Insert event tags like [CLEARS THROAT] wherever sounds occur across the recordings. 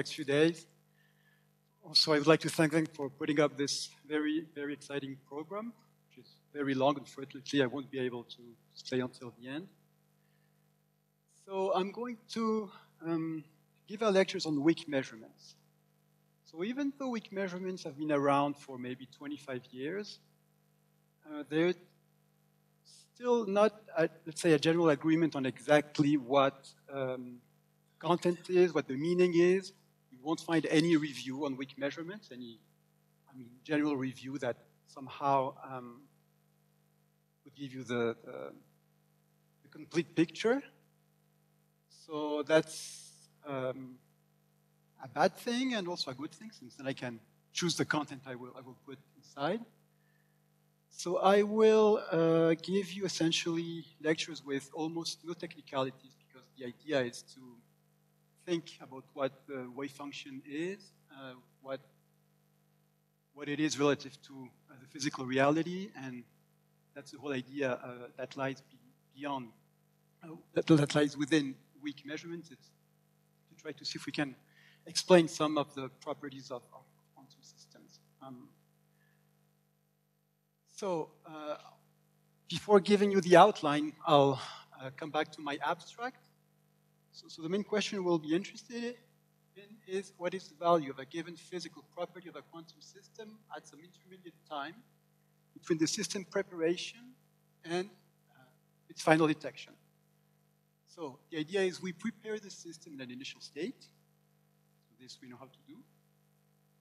next few days. Also, I would like to thank them for putting up this very, very exciting program, which is very long. Unfortunately, I won't be able to stay until the end. So I'm going to um, give our lectures on weak measurements. So even though weak measurements have been around for maybe 25 years, uh, they're still not, a, let's say, a general agreement on exactly what um, content is, what the meaning is. Won't find any review on weak measurements, any, I mean, general review that somehow um, would give you the, the, the complete picture. So that's um, a bad thing and also a good thing, since then I can choose the content I will, I will put inside. So I will uh, give you essentially lectures with almost no technicalities because the idea is to think about what the wave function is, uh, what, what it is relative to uh, the physical reality, and that's the whole idea uh, that lies beyond, uh, that, that lies within weak measurements. It's to try to see if we can explain some of the properties of, of quantum systems. Um, so uh, before giving you the outline, I'll uh, come back to my abstract. So, so, the main question we'll be interested in is what is the value of a given physical property of a quantum system at some intermediate time between the system preparation and uh, its final detection. So the idea is we prepare the system in an initial state. So this we know how to do.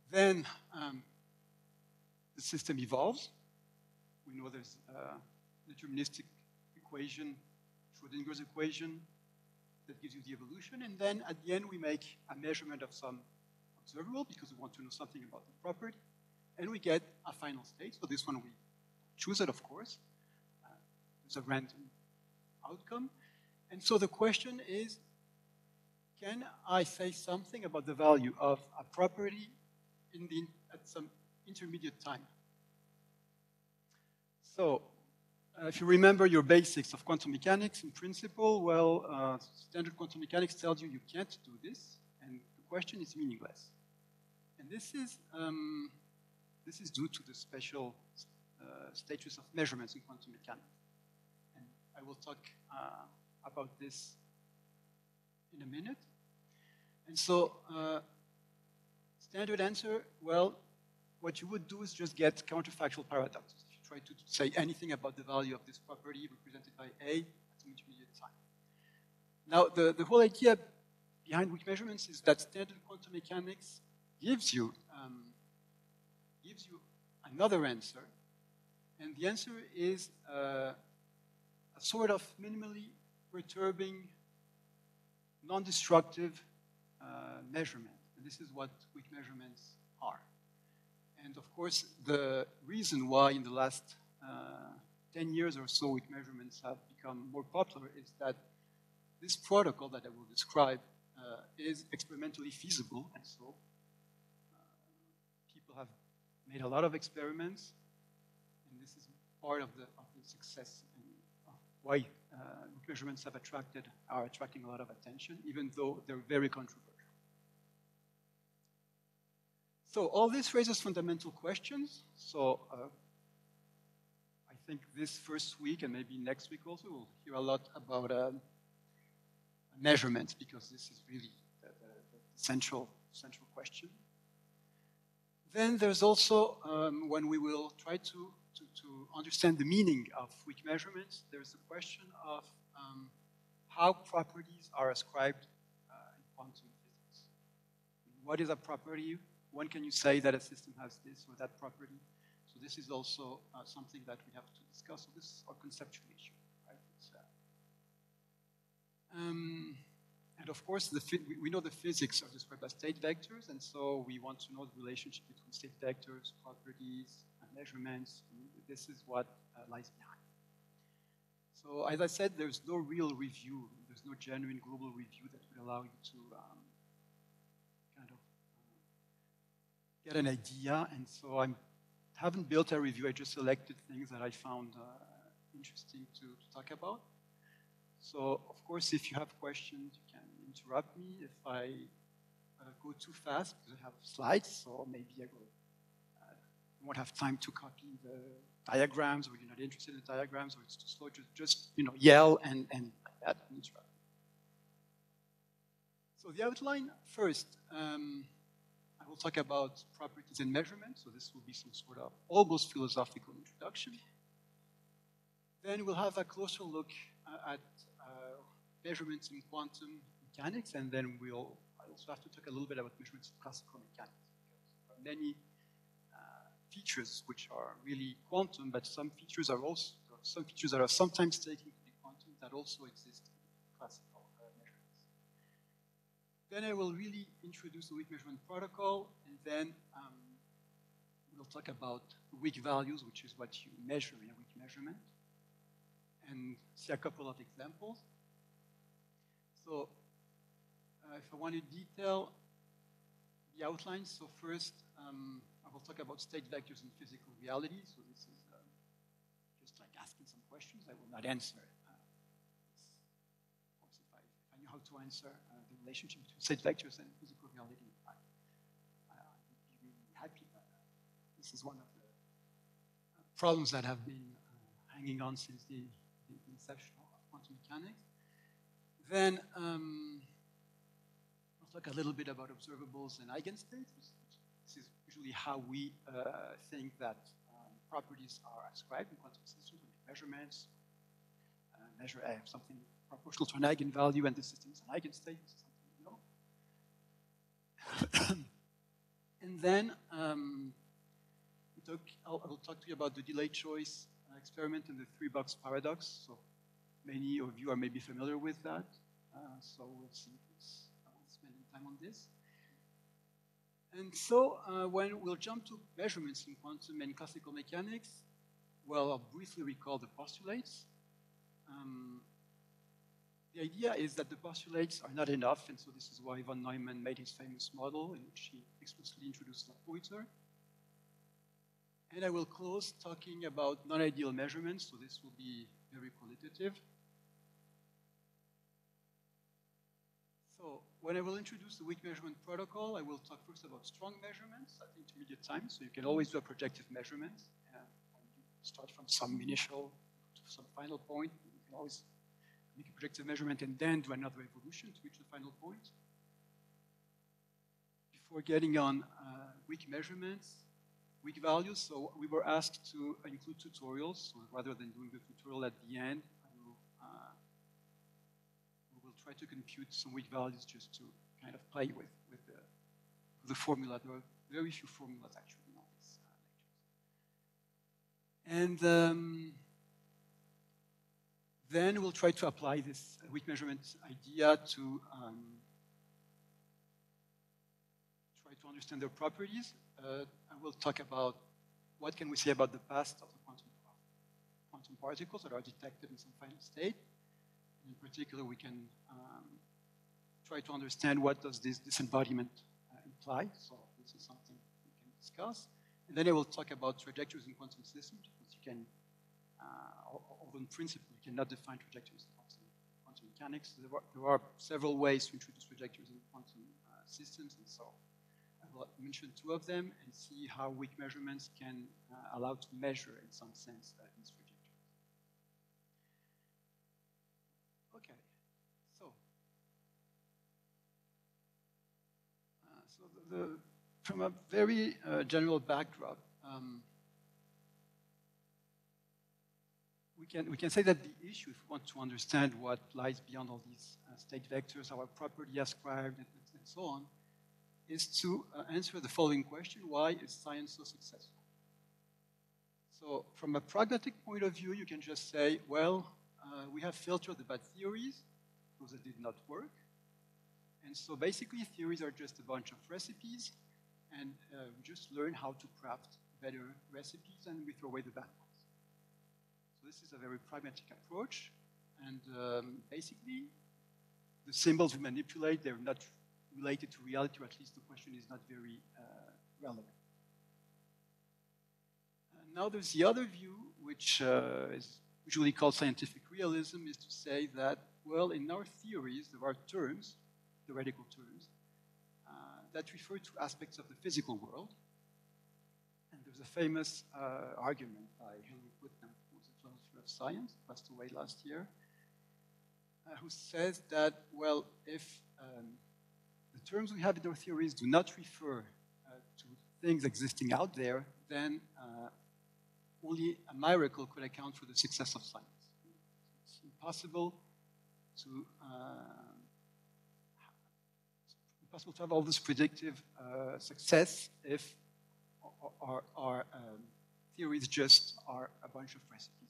Then um, the system evolves. We know there's a deterministic equation, Schrodinger's equation, that gives you the evolution. And then at the end, we make a measurement of some observable because we want to know something about the property. And we get a final state. So this one we choose it, of course. Uh, there's a random outcome. And so the question is, can I say something about the value of a property in the, at some intermediate time? So uh, if you remember your basics of quantum mechanics in principle, well, uh, standard quantum mechanics tells you you can't do this, and the question is meaningless. And this is, um, this is due to the special uh, status of measurements in quantum mechanics. And I will talk uh, about this in a minute. And so, uh, standard answer, well, what you would do is just get counterfactual paradoxes. Try to say anything about the value of this property represented by A at some intermediate time. Now, the, the whole idea behind weak measurements is that standard quantum mechanics gives you, um, gives you another answer, and the answer is uh, a sort of minimally perturbing, non-destructive uh, measurement. And this is what weak measurements. And of course, the reason why in the last uh, 10 years or so weak measurements have become more popular is that this protocol that I will describe uh, is experimentally feasible. And so uh, people have made a lot of experiments. And this is part of the, of the success and why uh, measurements have attracted, are attracting a lot of attention, even though they're very controversial. So all this raises fundamental questions. So uh, I think this first week and maybe next week also we'll hear a lot about um, measurements because this is really the, the, the, central, central question. Then there's also um, when we will try to to, to understand the meaning of weak measurements, there's a question of um, how properties are ascribed uh, in quantum physics. What is a property? When can you say that a system has this or that property? So this is also uh, something that we have to discuss. So this is a conceptual issue. Right? Uh, um, and of course, we know the physics are described as state vectors, and so we want to know the relationship between state vectors, properties, and measurements. This is what uh, lies behind. So as I said, there's no real review. There's no genuine global review that would allow you to get an idea. And so I haven't built a review. I just selected things that I found uh, interesting to, to talk about. So of course, if you have questions, you can interrupt me. If I uh, go too fast because I have slides, so maybe I will, uh, won't have time to copy the diagrams, or you're not interested in the diagrams, or it's too slow. Just, just you know, yell and, and that and interrupt. So the outline first, um, will talk about properties and measurements. So this will be some sort of almost philosophical introduction. Then we'll have a closer look uh, at uh, measurements in quantum mechanics, and then we'll also have to talk a little bit about measurements in classical mechanics. Because there are many uh, features which are really quantum, but some features are also some features that are sometimes taken to be quantum that also exist in classical. Then I will really introduce the weak measurement protocol, and then um, we'll talk about weak values, which is what you measure in a weak measurement and see a couple of examples. So uh, if I want to detail the outlines, so first um, I will talk about state vectors in physical reality. So this is uh, just like asking some questions I will not answer. Uh, of course, if I, if I, knew how to answer relationship between state vectors and physical reality, I, I would be really happy. But uh, this is one of the uh, problems that have been hanging on since the the inception of quantum mechanics. Then um, I'll talk a little bit about observables and eigenstates. This is usually how we uh, think that um, properties are ascribed in quantum systems. We make measurements, uh, measure uh, something proportional to an eigenvalue, and the system is an eigenstate. [COUGHS] and then um, talk, I'll, I'll talk to you about the delay choice experiment and the three box paradox. So many of you are maybe familiar with that. Uh, so we'll see I won't spend any time on this. And so uh, when we'll jump to measurements in quantum and classical mechanics, well, I'll briefly recall the postulates. Um, the idea is that the postulates are not enough, and so this is why von Neumann made his famous model in which he explicitly introduced the Pointer. And I will close talking about non-ideal measurements, so this will be very qualitative. So when I will introduce the weak measurement protocol, I will talk first about strong measurements at intermediate time, so you can always do a projective measurement. Uh, you start from some initial to some final point, you can always make a projective measurement and then do another evolution to reach the final point. Before getting on uh, weak measurements, weak values. So we were asked to include tutorials. So rather than doing the tutorial at the end, uh, we will try to compute some weak values just to kind of play with, with the, the formula. There are very few formulas actually in all these uh, lectures. And um, then we'll try to apply this weak measurement idea to um, try to understand their properties. Uh, we'll talk about what can we say about the past of the quantum, quantum particles that are detected in some final state. In particular, we can um, try to understand what does this disembodiment uh, imply. So this is something we can discuss. And then I will talk about trajectories in quantum systems, because you can, uh, although in principle, you cannot define trajectories in quantum, mechanics. There are, there are, several ways to introduce trajectories in quantum uh, systems, and so I will mention two of them and see how weak measurements can uh, allow to measure, in some sense, uh, these trajectories. Okay, so, uh, so the, the, from a very uh, general backdrop, um, we can, we can say that the issue, if we want to understand what lies beyond all these uh, state vectors, our property ascribed, and, and so on, is to uh, answer the following question, why is science so successful? So from a pragmatic point of view, you can just say, well, uh, we have filtered the bad theories, those that did not work. And so basically theories are just a bunch of recipes, and uh, we just learn how to craft better recipes, and we throw away the bad ones. So this is a very pragmatic approach, and um, basically the symbols we manipulate, they're not related to reality, or at least the question is not very uh, relevant. And now there's the other view, which uh, is usually called scientific realism, is to say that, well, in our theories, there are terms, theoretical terms, uh, that refer to aspects of the physical world. And there's a famous uh, argument by Henry of science, passed away last year, uh, who says that, well, if um, the terms we have in our theories do not refer uh, to things existing out there, then uh, only a miracle could account for the success of science. It's impossible to uh, to have all this predictive uh, success if our, our um, theories just are a bunch of recipes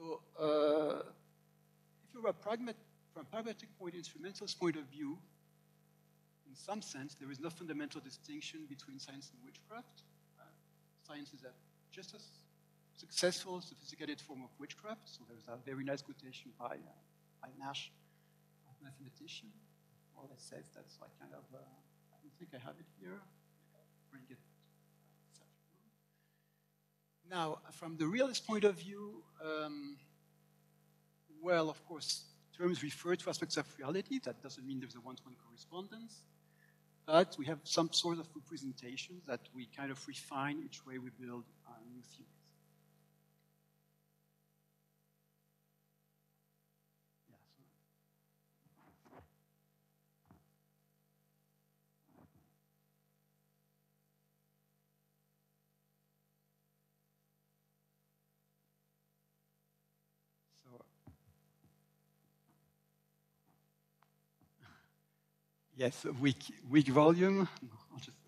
So, uh, if you're a pragmat, from a pragmatic point, instrumentalist point of view, in some sense, there is no fundamental distinction between science and witchcraft. Uh, science is a, just as successful, sophisticated form of witchcraft. So there's a very nice quotation by, uh, by Nash, a mathematician. All that says that's like kind of, uh, I don't think I have it here. Bring it. Now, from the realist point of view, um, well, of course, terms refer to aspects of reality. That doesn't mean there's a one-to-one -one correspondence. But we have some sort of representation that we kind of refine each way we build a new theory. Yes, weak, weak volume.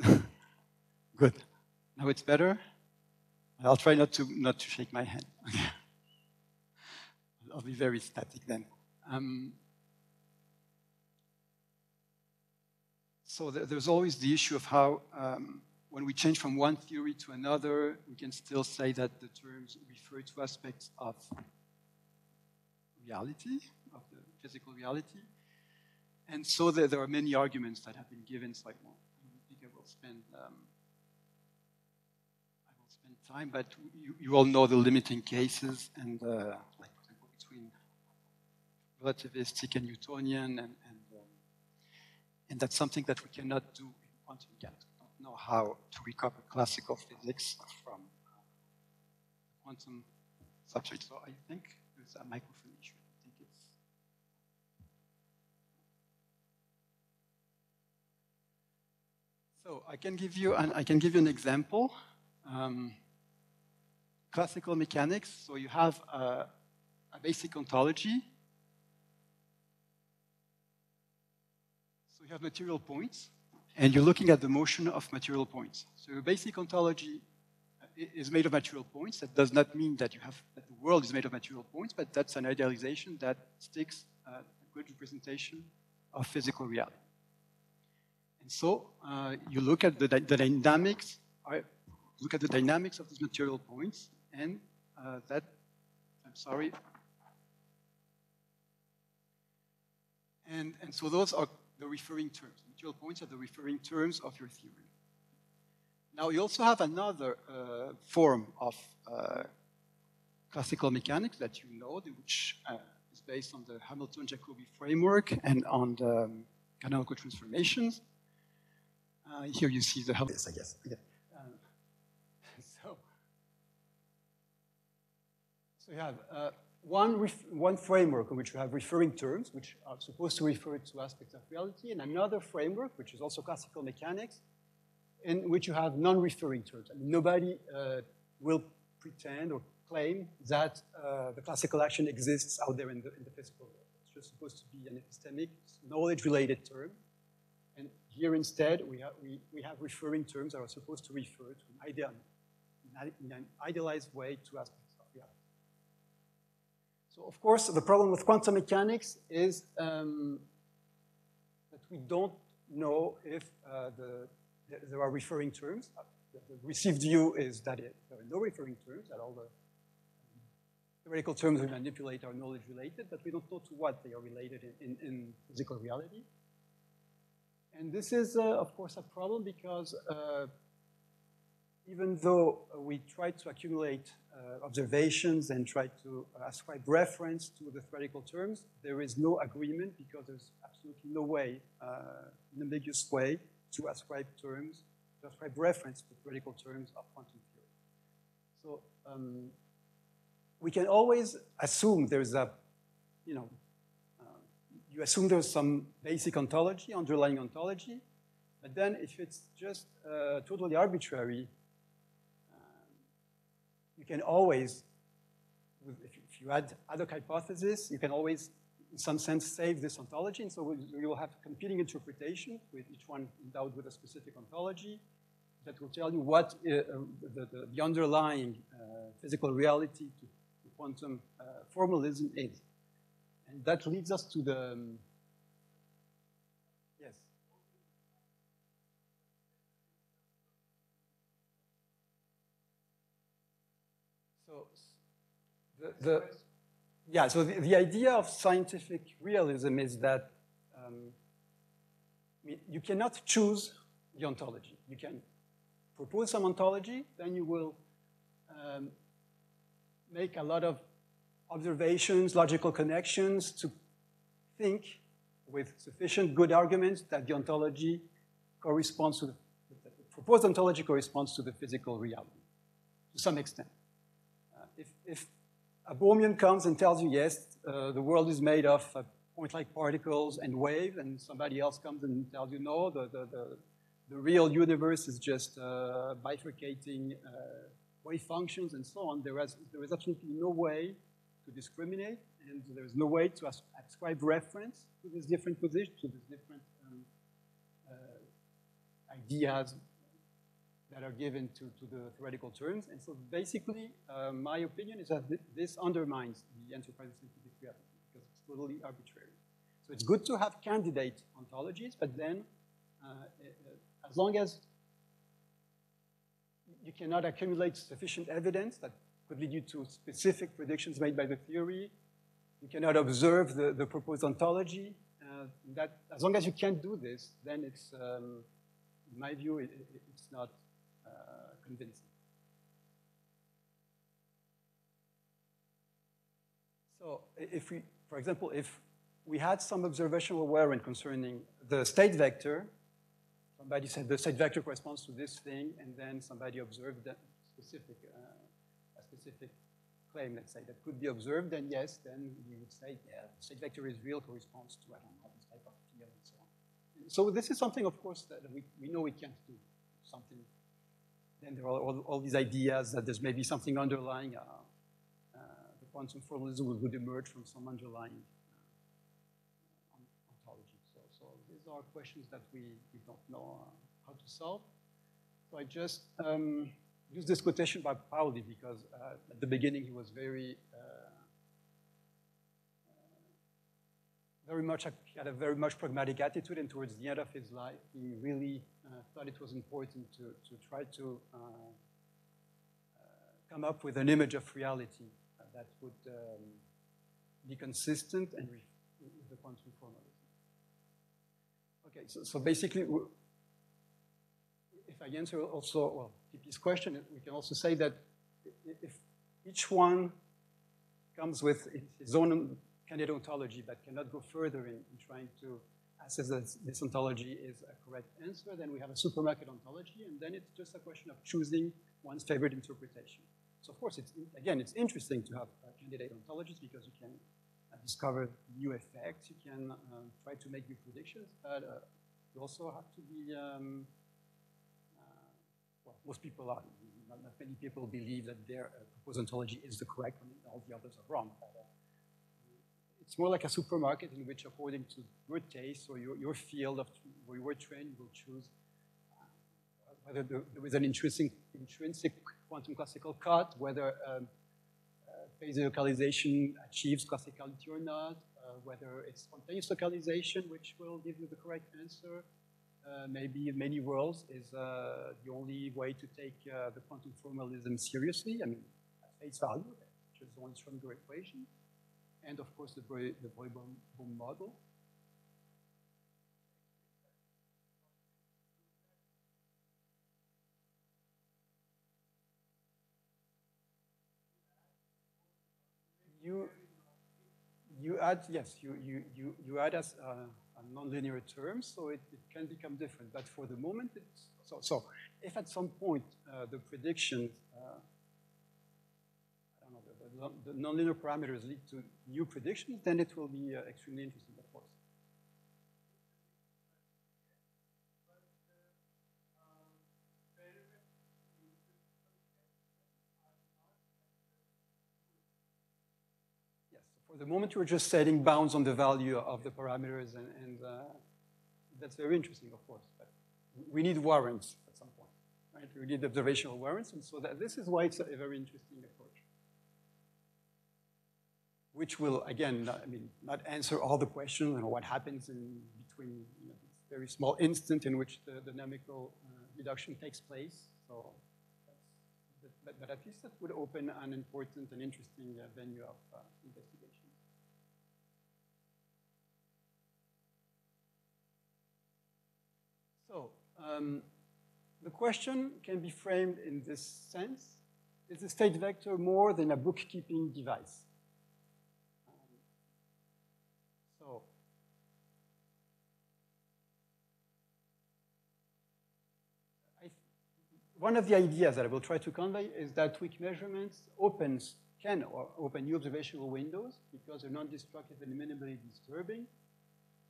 [LAUGHS] Good. Now it's better. I'll try not to not to shake my hand. [LAUGHS] I'll be very static then. Um, so th there's always the issue of how, um, when we change from one theory to another, we can still say that the terms refer to aspects of reality, of the physical reality. And so there, there, are many arguments that have been given, so I, won't, I think I will spend, um, I will spend time, but you, you, all know the limiting cases and uh, like between relativistic and Newtonian, and, and, um, and, that's something that we cannot do in quantum mechanics. We don't know how to recover classical physics from quantum subject. So I think there's a microphone issue. So I can give you an, I can give you an example. Um, classical mechanics, so you have a, a basic ontology. So you have material points, and you're looking at the motion of material points. So your basic ontology is made of material points. That does not mean that you have that the world is made of material points, but that's an idealization that sticks a good representation of physical reality. And so uh, you look at the, the dynamics, look at the dynamics of these material points, and uh, that, I'm sorry. And, and so those are the referring terms. Material points are the referring terms of your theory. Now you also have another uh, form of uh, classical mechanics that you know, which uh, is based on the Hamilton-Jacobi framework and on the um, canonical transformations. Uh, here you see the help. Yes, I guess. Okay. Uh, [LAUGHS] so, so you have uh, one, one framework in which you have referring terms, which are supposed to refer to aspects of reality, and another framework, which is also classical mechanics, in which you have non-referring terms. I mean, nobody uh, will pretend or claim that uh, the classical action exists out there in the, in the physical world. It's just supposed to be an epistemic, knowledge-related term. Here instead, we have, we, we have referring terms that are supposed to refer to an in an idealized way to aspects of reality. So of course, the problem with quantum mechanics is um, that we don't know if uh, the, there are referring terms. Uh, the, received view is that it, there are no referring terms, that all the theoretical terms we manipulate are knowledge related, but we don't know to what they are related in, in, in physical reality. And this is, uh, of course, a problem because uh, even though we try to accumulate uh, observations and try to ascribe reference to the theoretical terms, there is no agreement because there's absolutely no way, uh, an ambiguous way, to ascribe terms, to ascribe reference to theoretical terms of quantum theory. So um, we can always assume there's a, you know, you assume there's some basic ontology, underlying ontology, but then if it's just uh, totally arbitrary, you can always, if you add ad hoc hypothesis, you can always, in some sense, save this ontology. And so you will have competing interpretations with each one endowed with a specific ontology that will tell you what uh, uh, the, the, underlying uh, physical reality to, to quantum uh, formalism is. And that leads us to the, um, the, the yeah, so the, the, idea of scientific realism is that um, you cannot choose the ontology. You can propose some ontology, then you will um, make a lot of observations, logical connections to think with sufficient good arguments that the ontology corresponds to the, the proposed ontology corresponds to the physical reality to some extent. Uh, if, if a Bohmian comes and tells you, yes, uh, the world is made of uh, point-like particles and waves, and somebody else comes and tells you, no, the, the, the, the real universe is just uh, bifurcating uh, wave functions and so on, there is, there is absolutely no way to discriminate, and there's no way to ascribe reference to these different positions, to these different um, uh, ideas, that are given to, to the theoretical terms. And so basically, uh, my opinion is that th this undermines the enterprise scientific reality because it's totally arbitrary. So it's good to have candidate ontologies, but then uh, uh, as long as you cannot accumulate sufficient evidence that could lead you to specific predictions made by the theory, you cannot observe the, the proposed ontology, uh, that as long as you can't do this, then it's, um, in my view, it, it, it's not convincing. So if we, for example, if we had some observational warrant concerning the state vector, somebody said the state vector corresponds to this thing, and then somebody observed that specific, uh, specific claim, let's say, that could be observed, then yes, then we would say, yeah, state vector is real, corresponds to, I don't know, this type of field and so on. So this is something, of course, that we, we know we can't do, something then there are all, all, these ideas that there's maybe something underlying, uh, uh, the quantum formalism would, would, emerge from some underlying uh, ontology. So, so, these are questions that we, we don't know uh, how to solve. So I just um, use this quotation by Pauli because uh, at the beginning he was very very much had a very much pragmatic attitude, and towards the end of his life, he really uh, thought it was important to, to try to uh, uh, come up with an image of reality that would um, be consistent and with the quantum formalism. Okay, so, so basically, if I answer also, well, TP's question, we can also say that if each one comes with his own candidate ontology but cannot go further in, in trying to assess that this ontology is a correct answer, then we have a supermarket ontology, and then it's just a question of choosing one's favorite interpretation. So of course, it's, again, it's interesting to have candidate ontologies because you can uh, discover new effects, you can um, try to make new predictions, but uh, you also have to be, um, well, most people are, not, not, many people believe that their uh, proposed ontology is the correct one, all the others are wrong. But, uh, it's more like a supermarket in which, according to your taste or your, your field of where you were trained, you will choose uh, whether there, there is an intrinsic, intrinsic quantum classical cut, whether um, uh, phase localization achieves classicality or not, uh, whether it's spontaneous localization, which will give you the correct answer. Uh, maybe in many worlds is uh, the only way to take uh, the quantum formalism seriously. I mean, at face value, which is the only Schrödinger equation, and of course the Boy the model. You, you add yes, you you you you add as. Uh, a nonlinear term, so it, it can become different. But for the moment, it's, so, so if at some point uh, the prediction, uh, I don't know, the, the, the, nonlinear parameters lead to new predictions, then it will be uh, extremely interesting, For the moment, you're just setting bounds on the value of the parameters, and, and uh, that's very interesting, of course. But we need warrants at some point, right? We need observational warrants, and so that, this is why it's a, very interesting approach. Which will, again, not, I mean, not answer all the questions, know, what happens in between you know, this very small instant in which the dynamical uh, reduction takes place. So but, but, at least that would open an important and interesting uh, venue of uh, investigation. Um, the question can be framed in this sense. Is the state vector more than a bookkeeping device? Um, so one of the ideas that I will try to convey is that weak measurements opens, can open new observational windows because they're non-destructive and minimally disturbing.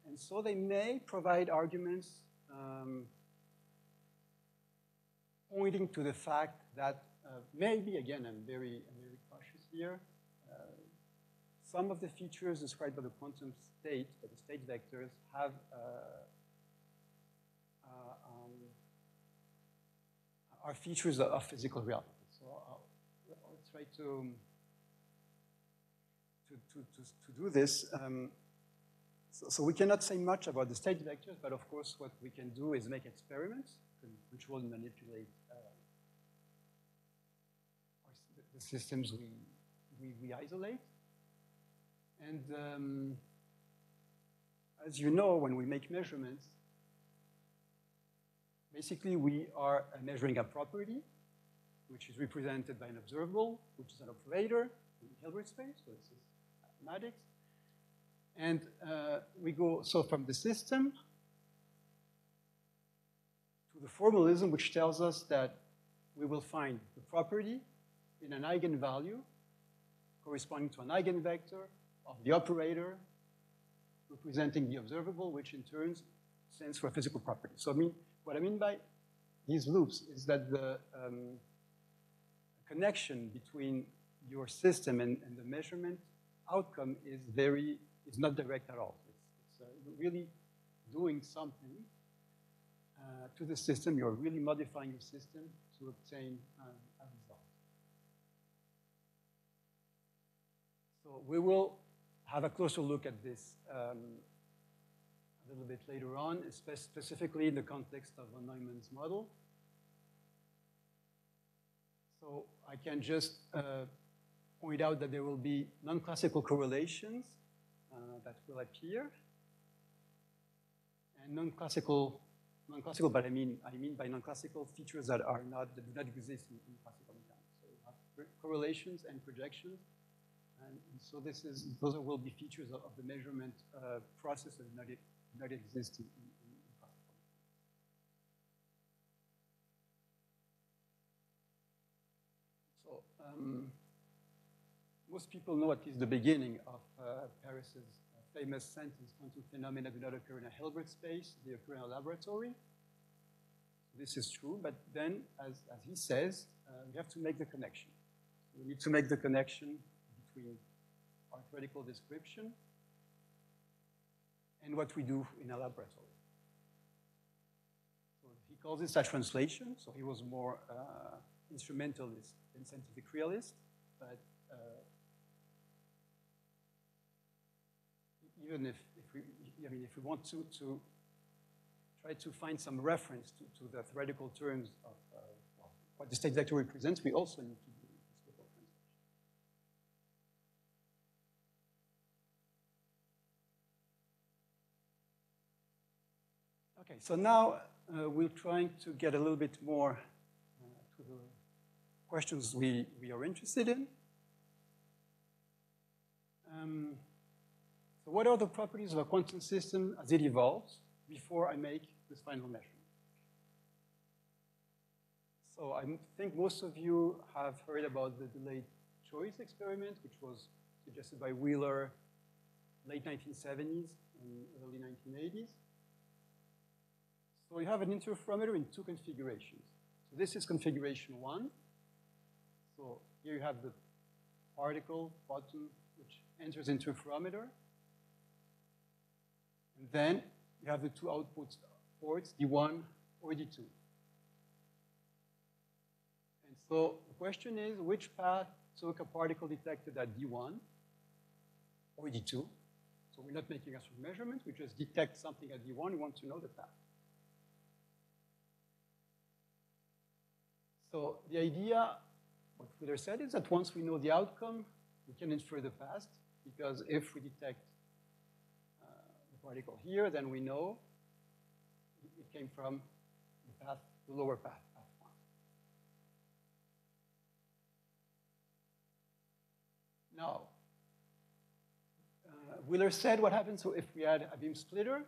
And so they may provide arguments um, pointing to the fact that uh, maybe, again, I'm very, I'm very cautious here, uh, some of the features described by the quantum state, by the state vectors, have uh, uh um, are features of physical reality. So I'll, I'll try to, to, to, to, to do this. Um, so, so, we cannot say much about the state vectors, but of course what we can do is make experiments which will manipulate uh, the systems we, we, we isolate. And um, as you know, when we make measurements, basically we are measuring a property, which is represented by an observable, which is an operator in Hilbert space, so this is mathematics. And uh, we go, so from the system the formalism, which tells us that we will find the property in an eigenvalue corresponding to an eigenvector of the operator representing the observable, which in turn stands for a physical property. So I mean, what I mean by these loops is that the um, connection between your system and, and the measurement outcome is very is not direct at all. It's, it's uh, really doing something to the system. You're really modifying your system to obtain um, a result. So we will have a closer look at this um, a little bit later on, spe specifically in the context of von Neumann's model. So I can just uh, point out that there will be non-classical correlations uh, that will appear. And non-classical, non-classical, but I mean, I mean by non-classical features that are not, that do not exist in, in classical mechanics. So we have correlations and projections. And, and, so this is, those will be features of, of the measurement uh, process that do not, not exist in, in, um, most people know at least the beginning of uh, Peres's famous sentence, quantum phenomena do not occur in a Hilbert space, they occur in a laboratory. This is true, but then, as, as he says, uh, we have to make the connection. We need to make the connection between our theoretical description and what we do in a laboratory. So he calls this a translation, so he was more uh, instrumentalist than scientific realist, but uh, even if, if we, I mean, if we want to, to try to find some reference to, to the theoretical terms of uh, what the state vector represents, we also need to do this local translation. Okay, so now uh, we're trying to get a little bit more uh, to the questions we, we are interested in. Um, so what are the properties of a quantum system as it evolves before I make this final measurement? So I think most of you have heard about the delayed choice experiment, which was suggested by Wheeler late 1970s and early 1980s. So you have an interferometer in two configurations. So this is configuration one. So here you have the particle, photon, which enters interferometer. And then you have the two output ports, D1 or D2. And so the question is, which path took a particle detected at D1 or D2? So we're not making a measurement, we just detect something at D1, we want to know the path. So the idea, what Wheeler said, is that once we know the outcome, we can infer the past, because if we detect particle here, then we know it came from the path, the lower path. Now, uh, Wheeler said what happens so if we add a beam splitter,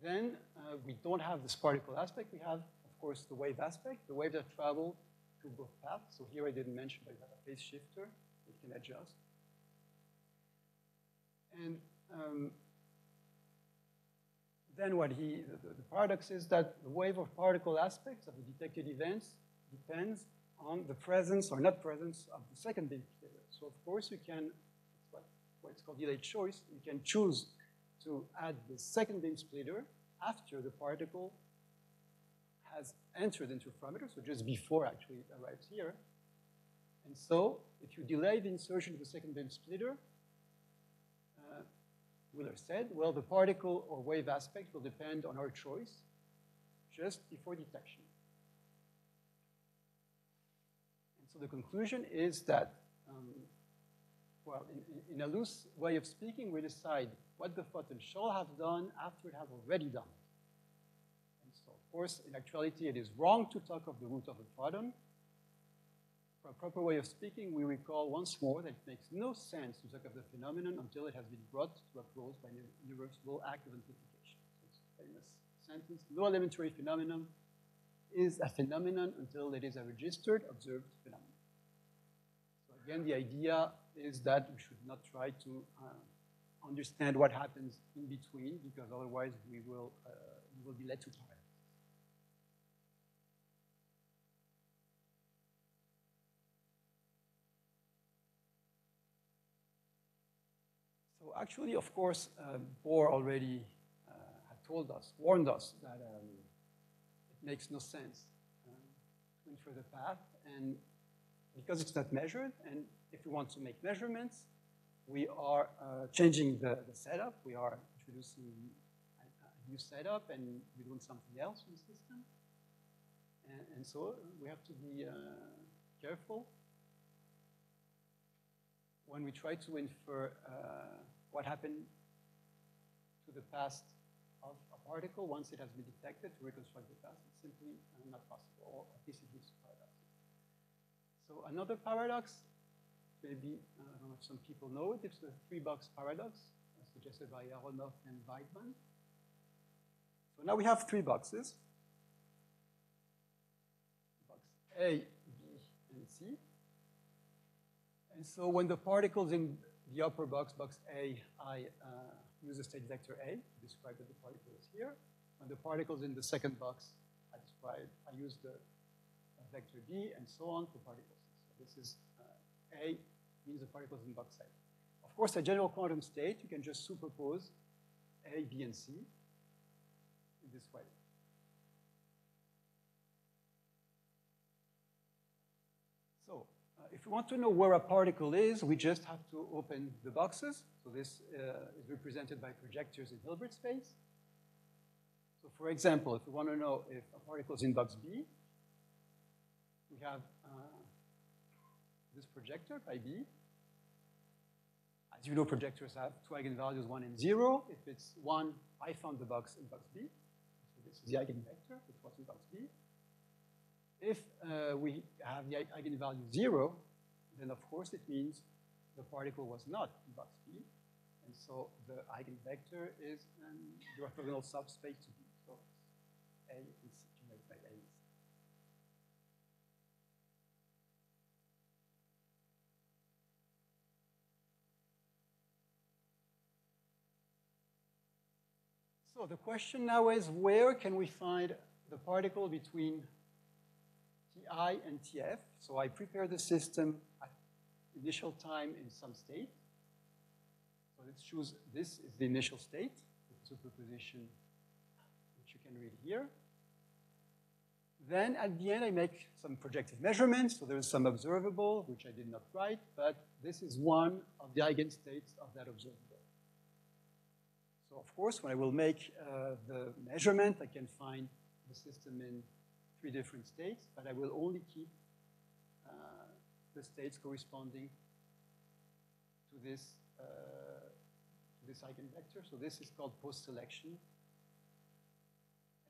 then uh, we don't have this particle aspect, we have of course, the wave aspect, the waves that travel through both paths. So here I didn't mention, but you have a phase shifter that can adjust. And um, then what he, the, the, paradox is that the wave of particle aspects of the detected events depends on the presence or not presence of the second beam splitter. So of course you can, what, what's called delayed choice, you can choose to add the second beam splitter after the particle has entered into interferometer, so just before actually it arrives here. And so if you delay the insertion of the second beam splitter, Wheeler said, well, the particle or wave aspect will depend on our choice just before detection. And so the conclusion is that, um, well, in, in, a loose way of speaking, we decide what the photon shall have done after it has already done And so, of course, in actuality, it is wrong to talk of the root of a photon. For a proper way of speaking, we recall once more that it makes no sense to talk of the phenomenon until it has been brought to a close by an irreversible act of amplification. So it's a famous sentence. No elementary phenomenon is a phenomenon until it is a registered, observed phenomenon. So again, the idea is that we should not try to uh, understand what happens in between, because otherwise we will, uh, we will be led to actually, of course, uh, Bohr already uh, had told us, warned us that um, it makes no sense uh, to infer the path. And because it's not measured, and if we want to make measurements, we are uh, changing the, the, setup. We are introducing a, a, new setup, and we're doing something else in the system. And, and so we have to be uh, careful when we try to infer uh, what happened to the past of a particle once it has been detected to reconstruct the past. It's simply not possible, or at least paradoxes. So another paradox, maybe, I don't know if some people know it, it's the three-box paradox, suggested by Aharonov and Vaidman. So now we have three boxes. Box A, B, and C. And so when the particles in the upper box, box A, I uh, use a state vector A to describe that the particle is here. And the particles in the second box, I describe, I use the uh, vector B and so on for particles. So this is uh, A means the particles in box A. Of course, a general quantum state, you can just superpose A, B, and C in this way. We want to know where a particle is, we just have to open the boxes. So this uh, is represented by projectors in Hilbert space. So for example, if we want to know if a particle is in box B, we have uh, this projector, pi B. As you know, projectors have two eigenvalues, 1 and 0. If it's 1, I found the box in box B. So this is the eigenvector, which was in box B. If uh, we have the eigenvalue 0, then of course it means the particle was not in box B. And so the eigenvector is an orthogonal subspace to B. So A is generated by A. So the question now is where can we find the particle between Ti and Tf? So I prepare the system at initial time in some state. So let's choose this is the initial state, the superposition, which you can read here. Then at the end, I make some projective measurements. So there is some observable, which I did not write, but this is one of the eigenstates of that observable. So of course, when I will make uh, the measurement, I can find the system in three different states, but I will only keep uh, the states corresponding to this, uh, this eigenvector. So this is called post-selection.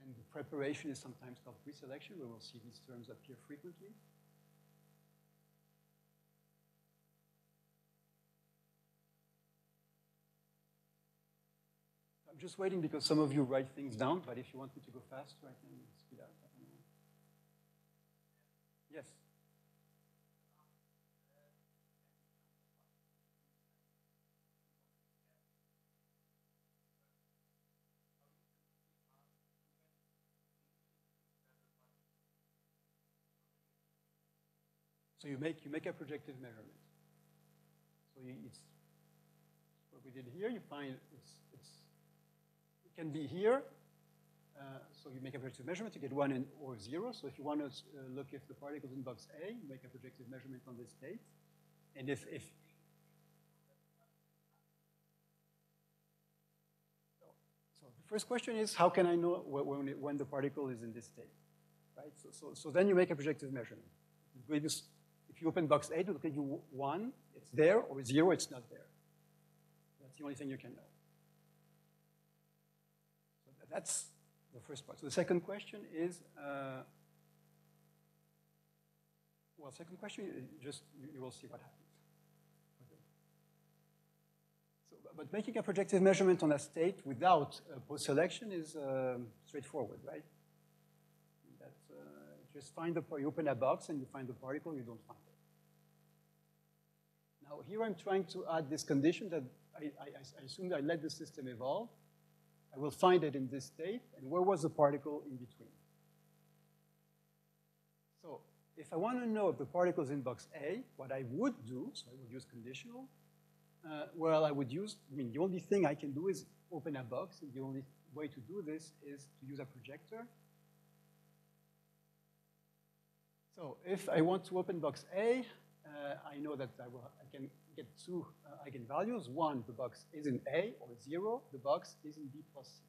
And the preparation is sometimes called pre-selection, we'll see these terms appear frequently. I'm just waiting because some of you write things down, but if you want me to go faster, I can speed up. Yes. So you make you make a projective measurement. So you, it's what we did here. You find it's it's it can be here. Uh, so you make a projective measurement. You get one and or zero. So if you want to uh, look if the particle is in box A, you make a projective measurement on this state. And if if so, the first question is how can I know when, when the particle is in this state, right? So, so, so then you make a projective measurement. If you open box A, it will give you one, it's there, or zero, it's not there. That's the only thing you can know. So that's the first part. So the second question is, uh, well, second question, just you, you will see what happens. Okay. So, but making a projective measurement on a state without uh, post-selection is um, straightforward, right? That's, uh, just find the, you open a box and you find the particle, you don't find it. Now here I'm trying to add this condition that I, I, I assume I let the system evolve. I will find it in this state, and where was the particle in between? So if I want to know if the particle is in box A, what I would do, so I would use conditional, uh, well, I would use, I mean, the only thing I can do is open a box, and the only way to do this is to use a projector. So if I want to open box A, uh, I know that I, will, I can get two uh, eigenvalues. One, the box is in A, or zero, the box is in B plus C.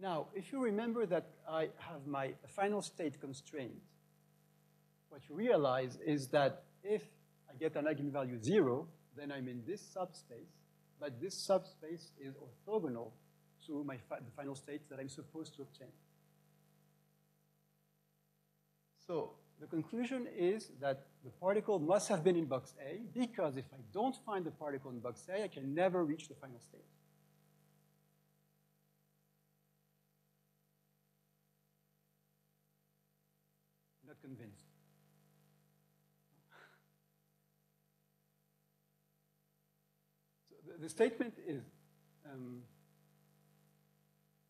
Now, if you remember that I have my final state constraint, what you realize is that if I get an eigenvalue zero, then I'm in this subspace, but this subspace is orthogonal to my fi the final state that I'm supposed to obtain. So the conclusion is that the particle must have been in box A because if I don't find the particle in box A, I can never reach the final state. Not convinced. So the, the statement is, um,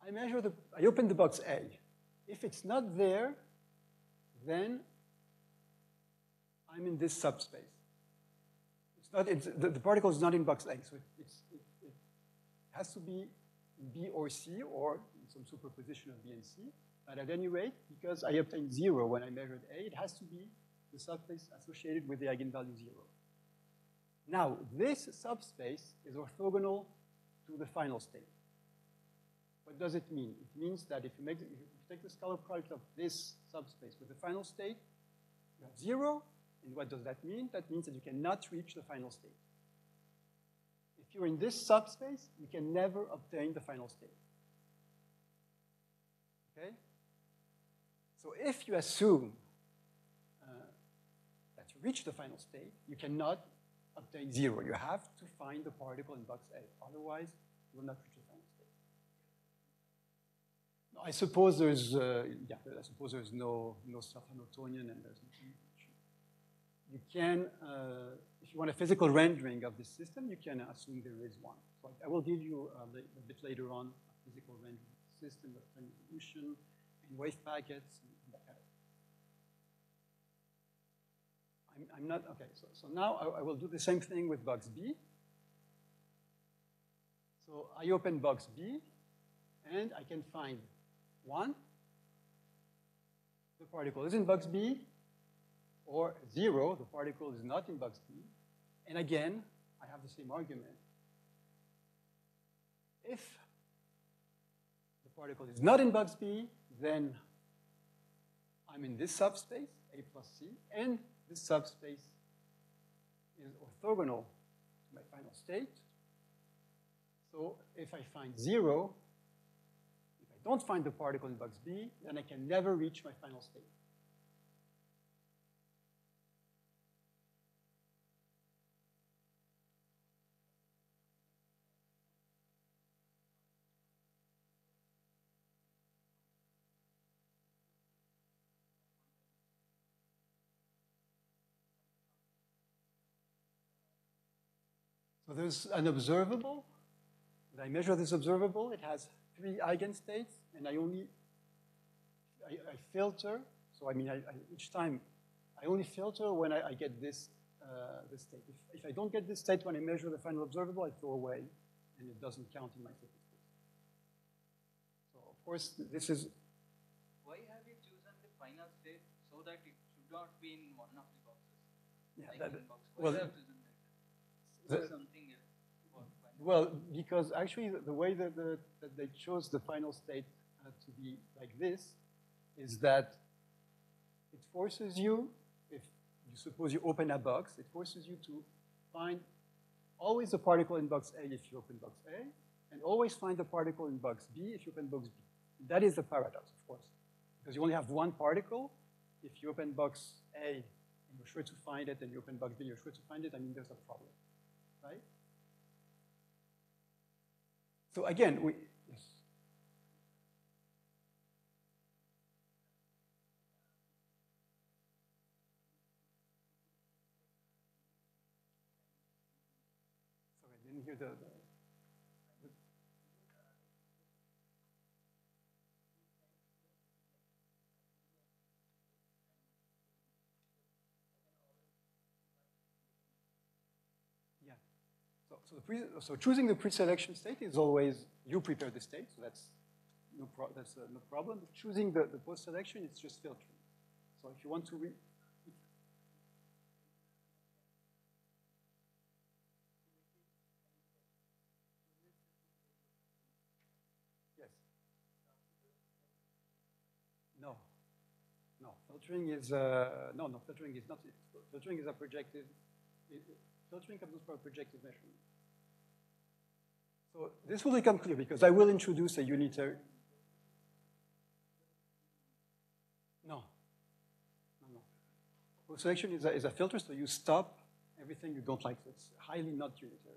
I measure the, I open the box A. If it's not there, then I'm in this subspace. It's not, it's, the, the, particle is not in box A, so it, it, it has to be B or C or some superposition of B and C. But at any rate, because I obtained zero when I measured A, it has to be the subspace associated with the eigenvalue zero. Now, this subspace is orthogonal to the final state. What does it mean? It means that if you, make, if you take the scalar product of this subspace with the final state, you have zero, and what does that mean? That means that you cannot reach the final state. If you're in this subspace, you can never obtain the final state. Okay? So if you assume uh, that you reach the final state, you cannot obtain zero. You have to find the particle in box A. Otherwise, you will not reach the final state. I suppose there's, uh, yeah, I suppose there's no, no self-Hamiltonian and there's no, you can, uh, if you want a physical rendering of this system, you can assume there is one. So I will give you a, a bit later on a physical rendering system of time and wave packets and that kind of I'm, I'm not, okay, so, so now I, I will do the same thing with box B. So I open box B, and I can find one, the particle is in box B, or zero, the particle is not in box B. And again, I have the same argument. If the particle is not in box B, then I'm in this subspace, A plus C, and this subspace is orthogonal to my final state. So if I find zero, if I don't find the particle in box B, then I can never reach my final state. So there's an observable. When I measure this observable, it has three eigenstates, and I only, I, I filter. So I mean, I, I, each time, I only filter when I, get this, uh, this state. If, if I don't get this state when I measure the final observable, I throw away, and it doesn't count in my statistics. So of course, this is. Why have you chosen the final state so that it should not be in one of the boxes? Yeah, like that, well, have chosen the- Well, because actually the, the way that, the, that they chose the final state uh, to be like this is that it forces you, if you suppose you open a box, it forces you to find always a particle in box A if you open box A, and always find the particle in box B if you open box B. That is the paradox, of course, because you only have one particle. If you open box A and you're sure to find it, and you open box B, you're sure to find it, I mean, there's a problem, right? So again, we. Sorry, I didn't hear the, the, So, so, choosing the pre-selection state is always, you prepare the state, so that's no, pro, that's, uh, no problem. Choosing the, the post-selection, it's just filtering. So if you want to yes. No, no, filtering is, uh, no, no, filtering is not, filtering is a projective, filtering comes from a projective measurement. So this will become clear because I will introduce a unitary. No, no, no. Post selection is a, is a filter, so you stop everything you don't like. So it's highly not unitary.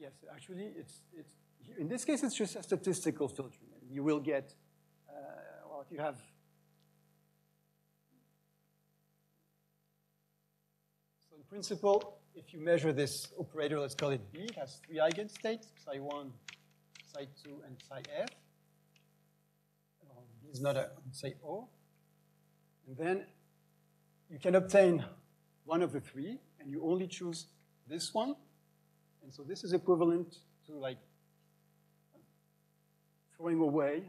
Yes, actually, it's, it's, in this case, it's just a statistical filtering. You will get, uh, well, if you have So in principle, if you measure this operator, let's call it B, it has three eigenstates, psi 1, psi 2, and psi f. Um, is not a, say O. And then you can obtain one of the three, and you only choose this one. And so this is equivalent to like throwing away,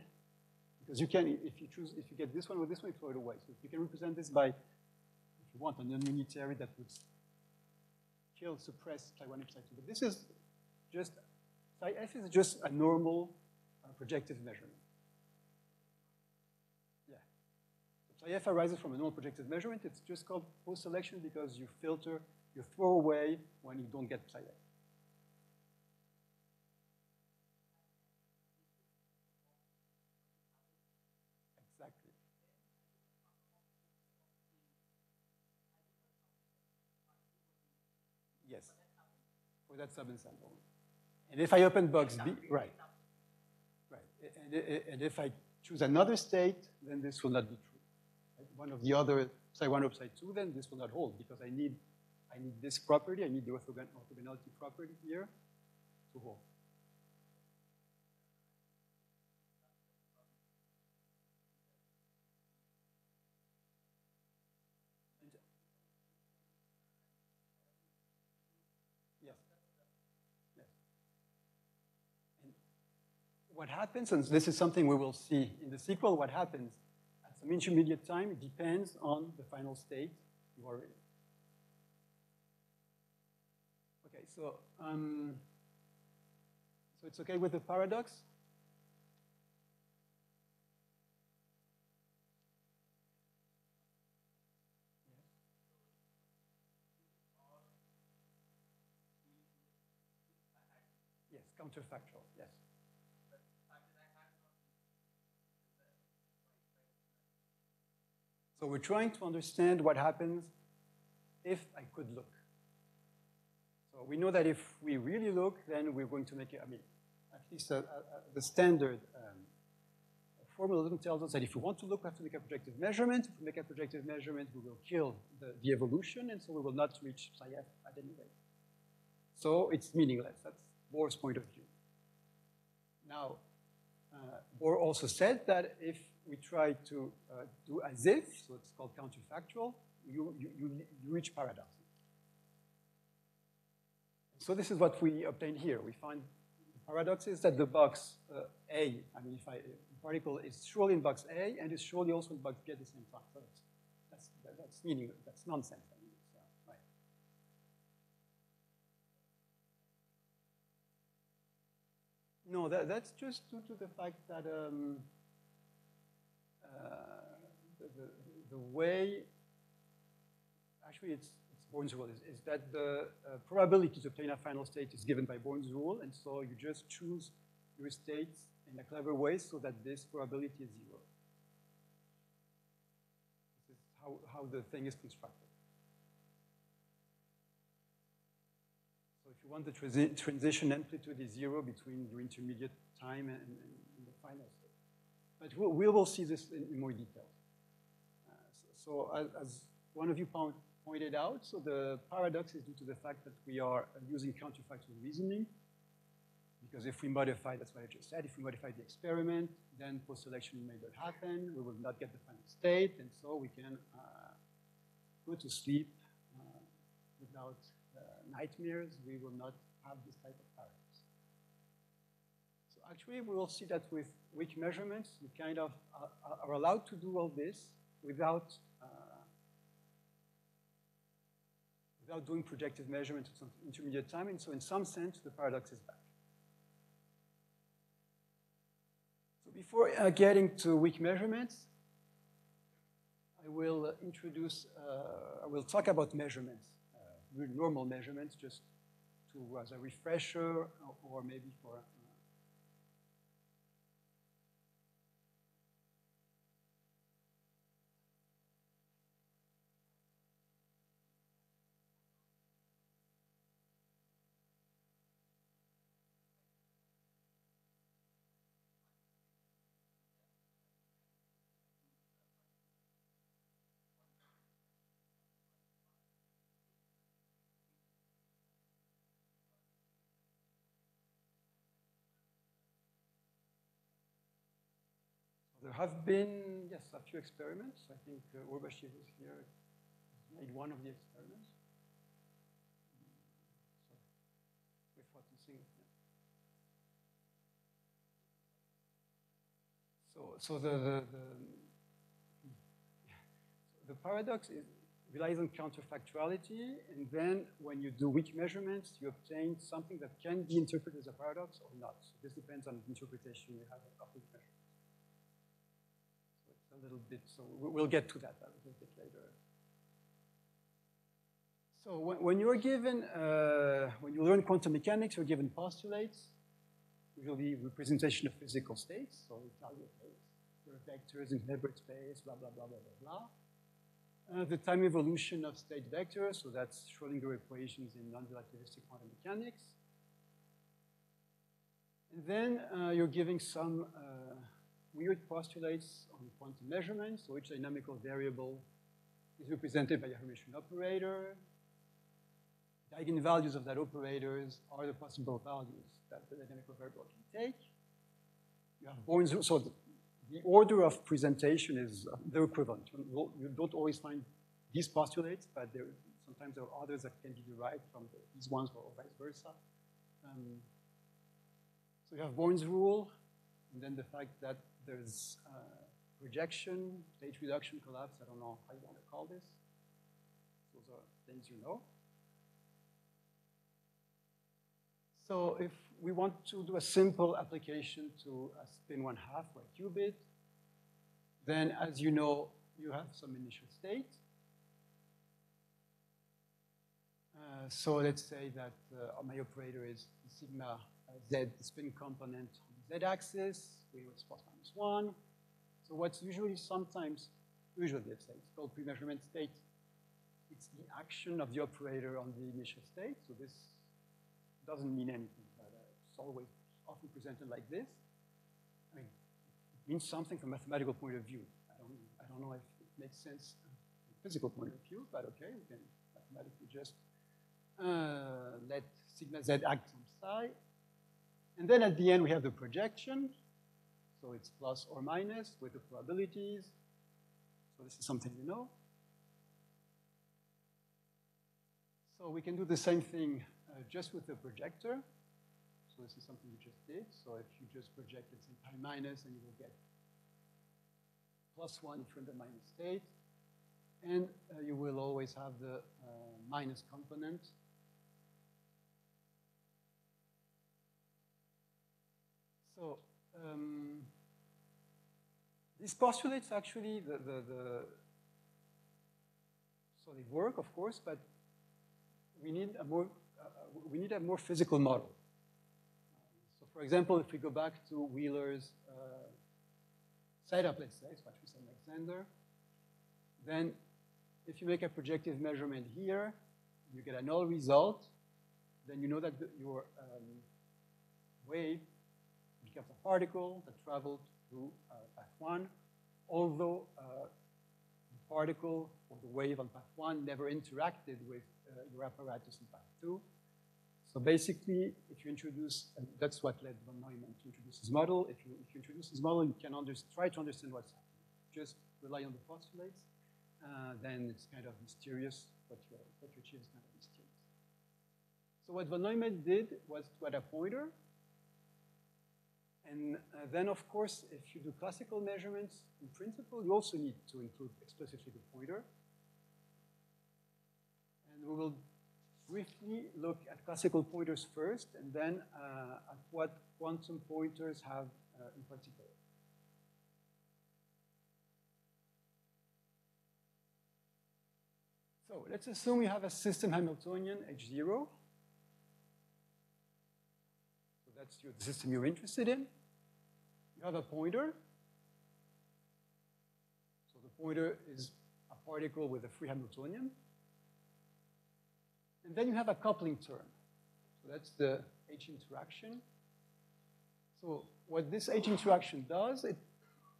because you can, if you choose, if you get this one or this one, you throw it away. So you can represent this by, if you want, a non-unitary that would kill, suppress psi 1 and psi 2. But this is just, psi f is just a normal uh, projective measurement. Yeah. So psi f arises from a normal projective measurement. It's just called post-selection because you filter, you throw away when you don't get psi f. that subensemble. And if I open box B, right, right, and, and if I choose another state, then this will not be true. One of the other, psi one or psi two, then this will not hold because I need, I need this property, I need the orthogonality property here to hold. What happens, and this is something we will see in the sequel, what happens at some intermediate time depends on the final state you are in. Okay, so, um, so it's okay with the paradox? Yes, counterfactual, yes. So we're trying to understand what happens if I could look. So we know that if we really look, then we're going to make it, I mean, at least uh, uh, uh, the standard um, formalism tells us that if we want to look, we have to make a projective measurement. If we make a projective measurement, we will kill the, the evolution, and so we will not reach psi f at any rate. So it's meaningless. That's Bohr's point of view. Now, uh, Bohr also said that if we try to uh, do as if, so it's called counterfactual, you, you, you, reach paradoxes. So this is what we obtain here. We find the paradox is that the box uh, A, I mean, if I, the particle is surely in box A and is surely also in box B at the same time. So that's, that's, that, that's meaningless. That's nonsense. Uh. No, that, that's just due to the fact that um, uh, the, the, the way, actually it's, it's Born's rule, is, is that the uh, probability to obtain a final state is given by Born's rule, and so you just choose your states in a clever way so that this probability is zero. This is how, how the thing is constructed. So if you want the transi transition amplitude is zero between your intermediate time and, and, the final. But we'll, see this in, more detail. Uh, so, so as, one of you point, pointed out, so the paradox is due to the fact that we are using counterfactual reasoning. Because if we modify, that's what I just said, if we modify the experiment, then post-selection may not happen, we will not get the final state, and so we can uh, go to sleep uh, without uh, nightmares, we will not have this type of actually, we will see that with weak measurements, you kind of are, are allowed to do all this without uh, without doing projective measurements at some intermediate time, and so in some sense, the paradox is back. So before uh, getting to weak measurements, I will uh, introduce, uh, I will talk about measurements, uh, normal measurements, just to as a refresher or, or maybe for. Have been, yes, a few experiments. I think uh, Urbashev is here, made one of the experiments. So, with what you see. So, so the, the, the, the paradox is, relies on counterfactuality, and then when you do weak measurements, you obtain something that can be interpreted as a paradox or not. So this depends on the interpretation you have of weak measurements little bit, so we'll get to that a little bit later. So when, you're given, uh, when you learn quantum mechanics, you're given postulates, usually representation of physical states, so we tell you, there are vectors in Hilbert space, blah, blah, blah, blah, blah, blah. uh, the time evolution of state vectors, so that's Schrodinger equations in non-relativistic quantum mechanics. And then uh, you're giving some uh, weird postulates on quantum measurements, so each dynamical variable is represented by a Hermitian operator. The eigenvalues of that operators are the possible values that the dynamical variable can take. You have Born's, rule, so the, the order of presentation is they're equivalent. You you don't always find these postulates, but there, sometimes there are others that can be derived from the, these ones or vice versa. Um, so you have Born's rule, and then the fact that there's uh, projection, state reduction, collapse, I don't know how you want to call this. Those are things you know. So if we want to do a simple application to a spin one half or a qubit, then as you know, you have some initial state. Uh, so let's say that uh, my operator is sigma uh, z, the spin component z-axis, we was plus minus one. So what's usually sometimes, usually let's say, it's called pre-measurement state. It's the action of the operator on the initial state. So this doesn't mean anything, but uh, it's always often presented like this. I mean, it means something from a mathematical point of view. I don't, I don't know if it makes sense from a physical point of view, but okay, we can mathematically just uh, let sigma z act on psi. And then at the end, we have the projection. So it's plus or minus with the probabilities. So this is something you know. So we can do the same thing uh, just with the projector. So this is something you just did. So if you just project it pi minus, then you will get plus one from the minus state. And uh, you will always have the uh, minus component. So um, these postulates actually, the, the, the, so they work, of course, but we need a more, uh, we need a more physical model. So for example, if we go back to Wheeler's uh, setup, let's say, it's what we said Alexander, then if you make a projective measurement here, you get a null result, then you know that your um, wave becomes the particle that traveled through uh, path one, although uh, the particle or the wave on path one never interacted with uh, your apparatus in path two. So basically, if you introduce, and that's what led von Neumann to introduce his model, if you, if you introduce his model, you can under, try to understand what's happening. Just rely on the postulates, uh, then it's kind of mysterious. What you, what you achieve is kind of mysterious. So what von Neumann did was to add a pointer and uh, then, of course, if you do classical measurements, in principle, you also need to include explicitly the pointer. And we will briefly look at classical pointers first, and then uh, at what quantum pointers have uh, in particular. So let's assume we have a system Hamiltonian H0. So that's your, the system you're interested in. You have a pointer. So the pointer is a particle with a free Hamiltonian. And then you have a coupling term. So that's the H interaction. So what this H interaction does, it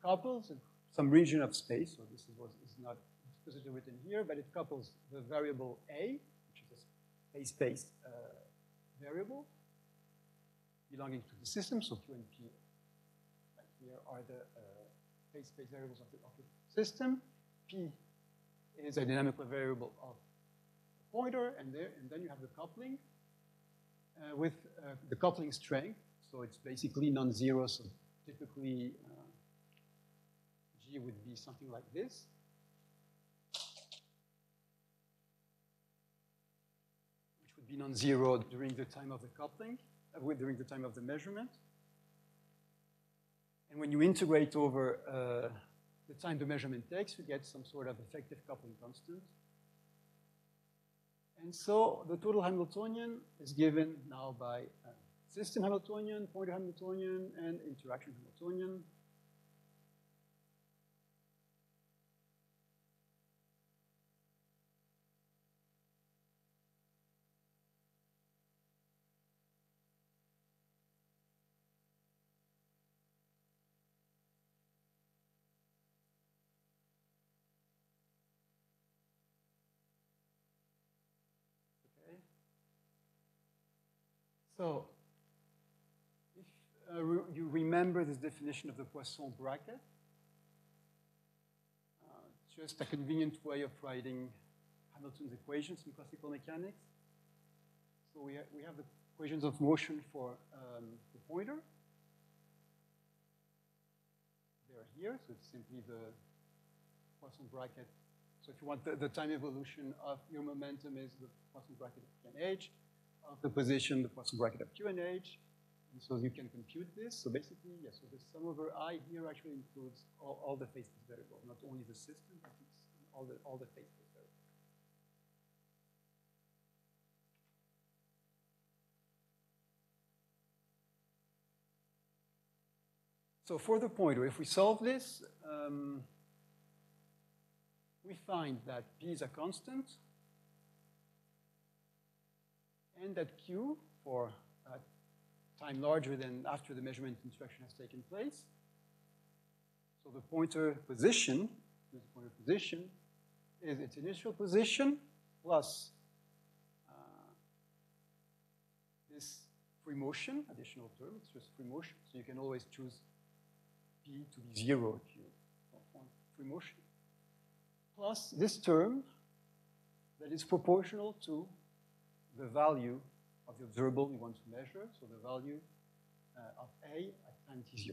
couples some region of space. So this is what is not explicitly written here, but it couples the variable A, which is a space-based uh, variable belonging to the system, so Q and P are the uh, space variables of the, of the, system. P is a dynamical variable of the pointer, and, there, and then you have the coupling uh, with uh, the coupling strength. So it's basically non-zero, so typically uh, G would be something like this. Which would be non-zero during the time of the coupling, uh, during the time of the measurement. And when you integrate over uh, the time the measurement takes, you get some sort of effective coupling constant. And so the total Hamiltonian is given now by uh, system Hamiltonian, pointer Hamiltonian, and interaction Hamiltonian. So, if uh, re- you remember this definition of the Poisson bracket, uh, just a convenient way of writing Hamilton's equations in classical mechanics. So we, ha- we have the equations of motion for um, the pointer. They're here, so it's simply the Poisson bracket. So if you want the, the time evolution of your momentum is the Poisson bracket of and H, of the position, the Poisson bracket of Q and H. And so you can compute this. So basically, yes, so the sum over I here actually includes all, all the phase variables, not only the system, but all the, all the phase variables. So for the pointer, if we solve this, um, we find that P is a constant, and that Q, for a time larger than after the measurement instruction has taken place, so the pointer position, this pointer position, is its initial position plus uh, this free motion, additional term, it's just free motion, so you can always choose P to be zero if you want free motion, plus this term that is proportional to the value of the observable you want to measure, so the value uh, of A at time t0.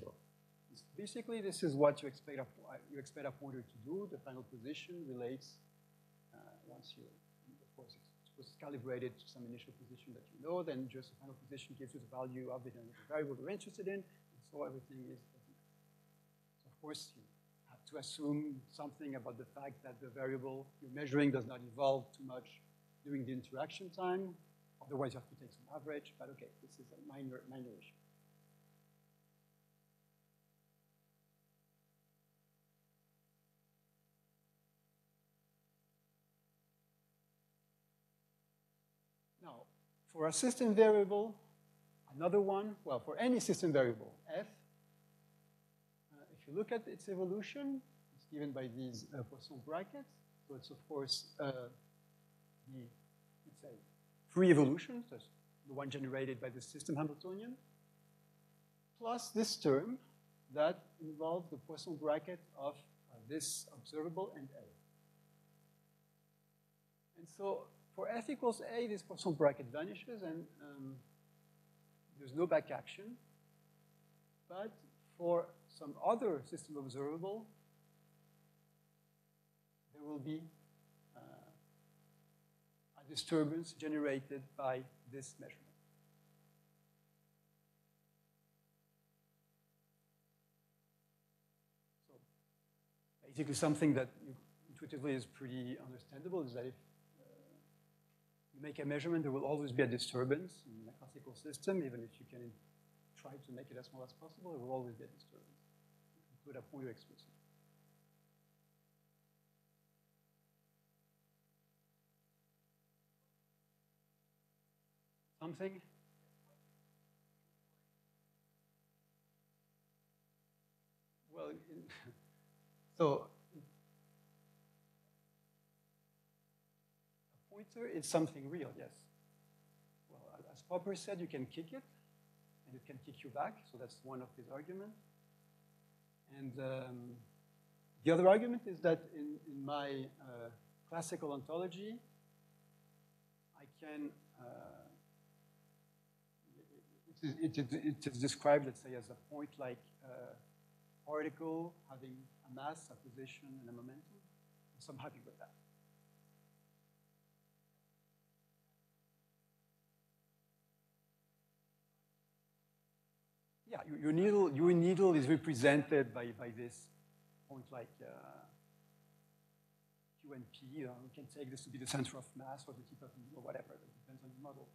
It's basically, this is what you expect a, you expect a pointer to do. The final position relates uh, once you, of course, it was calibrated to some initial position that you know, then just the final position gives you the value of the variable you're interested in, and so everything is so of course, you have to assume something about the fact that the variable you're measuring does not evolve too much during the interaction time. Otherwise, you have to take some average, but okay, this is a minor, minor issue. Now, for a system variable, another one, well, for any system variable, f, uh, if you look at its evolution, it's given by these uh, Poisson brackets. So it's, of course, uh, the, let's say, free evolution, so the one generated by the system Hamiltonian, plus this term that involves the Poisson bracket of uh, this observable and A. And so for f equals A, this Poisson bracket vanishes and um, there's no back action. But for some other system observable, there will be disturbance generated by this measurement. So basically something that intuitively is pretty understandable is that if uh, you make a measurement, there will always be a disturbance in a classical system, even if you can try to make it as small as possible, there will always be a disturbance. Include a Fourier explicit. Something? Well, [LAUGHS] so a pointer is something real, yes. Well, as Popper said, you can kick it, and it can kick you back, so that's one of his arguments. And um, the other argument is that in, in my uh, classical ontology, I can uh, it, it, it is described, let's say, as a point-like uh, particle having a mass, a position, and a momentum. So I'm happy with that. Yeah, your, your needle, your needle is represented by, by this point-like uh, Q and P. Uh, we can take this to be the center of mass or the tip of needle, whatever. It depends on the model.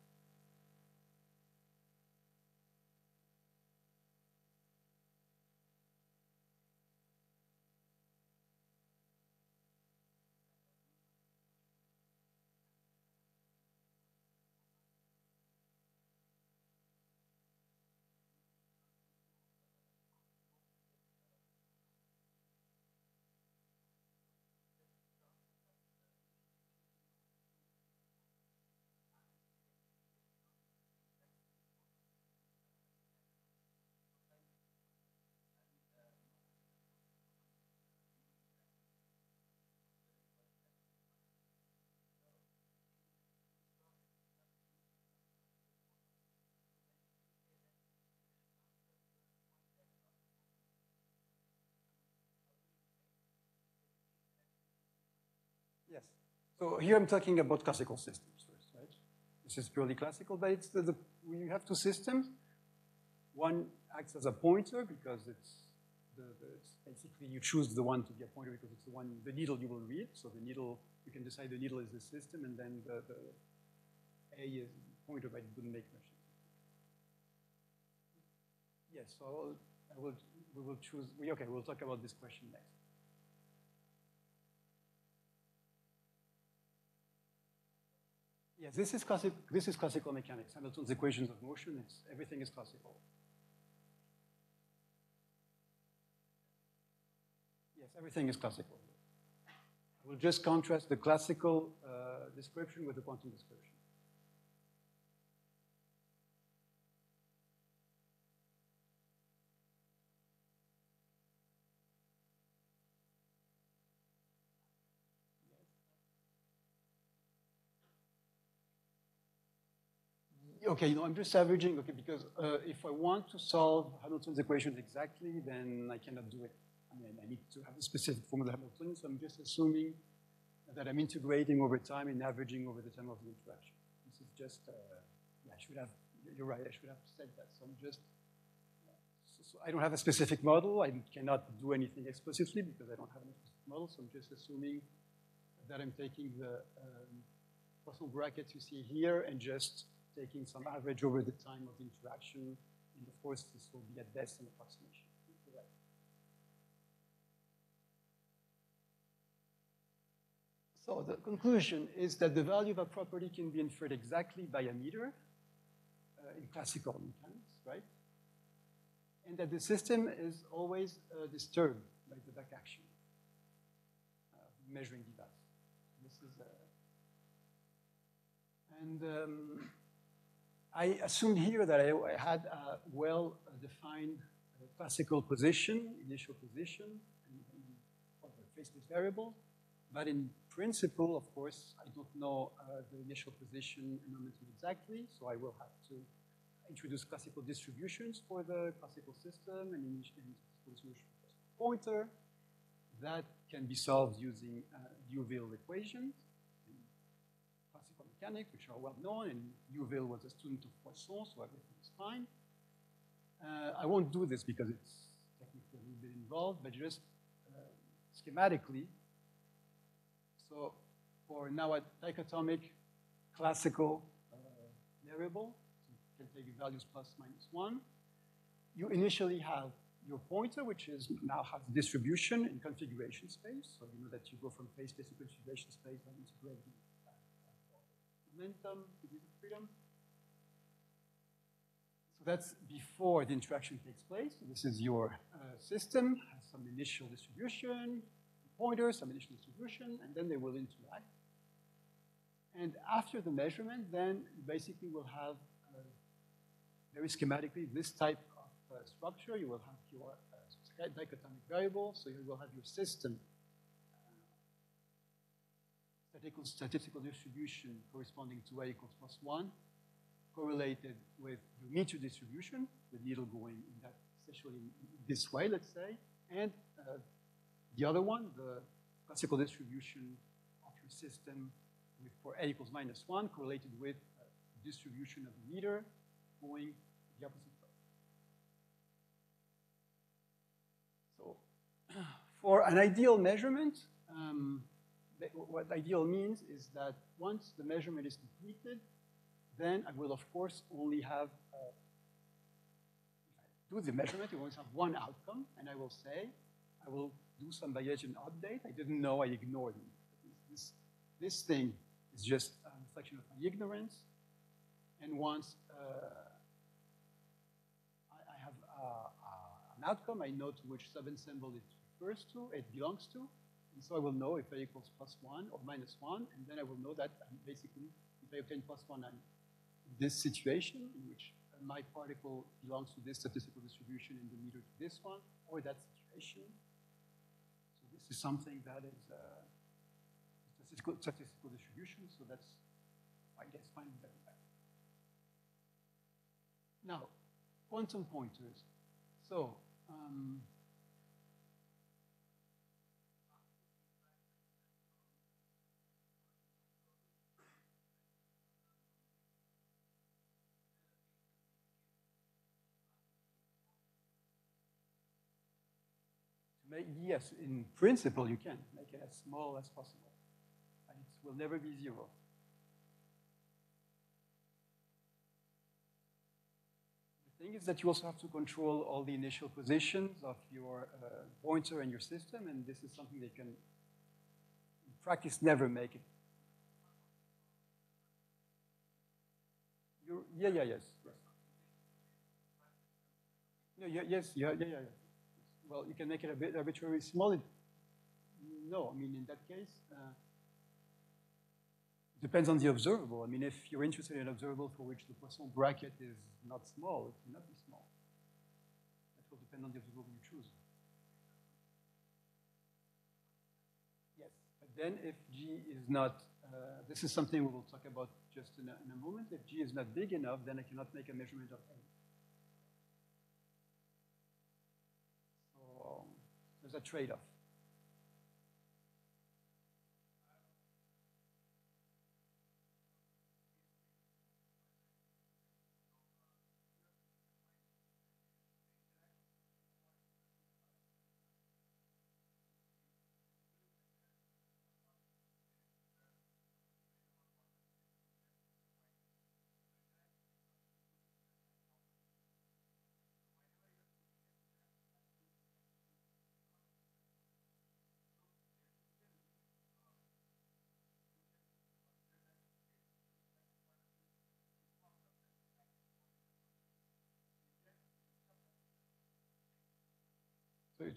Yes. So here I'm talking about classical systems first, right? This is purely classical, but it's the, the we have two systems. One acts as a pointer because it's, the, the, it's basically you choose the one to be a pointer because it's the one, the needle you will read. So the needle, you can decide the needle is the system, and then the, the A is pointer, but it wouldn't make much. Yes, so I will, we will choose, we, okay, we'll talk about this question next. Yes, this is, classic, this is classical mechanics. Hamilton's equations of motion, it's, everything is classical. Yes, everything is classical. I will just contrast the classical uh, description with the quantum description. Okay, you know, I'm just averaging, okay, because uh, if I want to solve Hamilton's equations exactly, then I cannot do it. I mean, I need to have a specific form of the Hamiltonian, so I'm just assuming that I'm integrating over time and averaging over the time of the interaction. This is just, uh, yeah, I should have, you're right, I should have said that. So I'm just, so, so I don't have a specific model. I cannot do anything explicitly because I don't have an explicit model, so I'm just assuming that I'm taking the um, Poisson brackets you see here and just taking some average over the time of interaction. And of course, this will be at best an approximation. So the conclusion is that the value of a property can be inferred exactly by a meter uh, in classical mechanics, right? And that the system is always uh, disturbed by the back action uh, measuring device. This is, uh, and um, I assumed here that I, had a well-defined uh, classical position, initial position, of the phase space variable. But in principle, of course, I don't know uh, the initial position and momentum exactly, so I will have to introduce classical distributions for the classical system and initial distribution pointer. That can be solved using uh, Liouville equations which are well known, and Liouville was a student of Poisson, so everything is fine. Uh, I won't do this because it's technically a little bit involved, but just uh, schematically, so for now a dichotomic classical uh, variable, so you can take values plus minus one, you initially have your pointer, which is now has distribution in configuration space. So you know that you go from phase space to configuration space the uh, momentum, freedom. So that's before the interaction takes place. So this is your uh, system, has some initial distribution, pointer, some initial distribution, and then they will interact. And after the measurement, then you basically will have uh, very schematically this type of uh, structure. You will have your uh, dichotomic variable, so you will have your system statistical, statistical distribution corresponding to a equals plus one, correlated with the meter distribution, the needle going in that, essentially this way, let's say, and uh, the other one, the classical distribution of your system with, for a equals minus 1 correlated with uh, distribution of the meter going the opposite way. So [CLEARS THROAT] for an ideal measurement, um, what ideal means is that once the measurement is completed, then I will, of course, only have, uh, if I do the measurement, you will have one outcome, and I will say, I will do some Bayesian update. I didn't know, I ignored it. This, this thing is just a reflection of my ignorance. And once uh, I, I, have uh, uh, an outcome, I know to which subensemble it refers to, it belongs to. And so I will know if A equals plus one or minus one, and then I will know that I'm basically, if I obtain plus one, I'm in this situation in which my particle belongs to this statistical distribution in the meter to this one, or that situation So this is something that is uh, statistical, statistical distribution, so that's, I guess, fine with that. Now, quantum pointers. So, um, yes, in principle you can make it as small as possible. And it will never be zero. The thing is that you also have to control all the initial positions of your uh, pointer and your system, and this is something that can, in practice, never make it. You're, yeah, yeah, yes, yes. No, yeah, yes, yeah, yeah, yeah, yeah. Well, you can make it a bit arbitrarily small. No, I mean, in that case, uh, depends on the observable. I mean, if you're interested in an observable for which the Poisson bracket is not small, it cannot be small. That will depend on the observable you choose. Yes, but then if G is not, uh, this is something we will talk about just in a, in a moment. If G is not big enough, then I cannot make a measurement of A. there's a trade-off.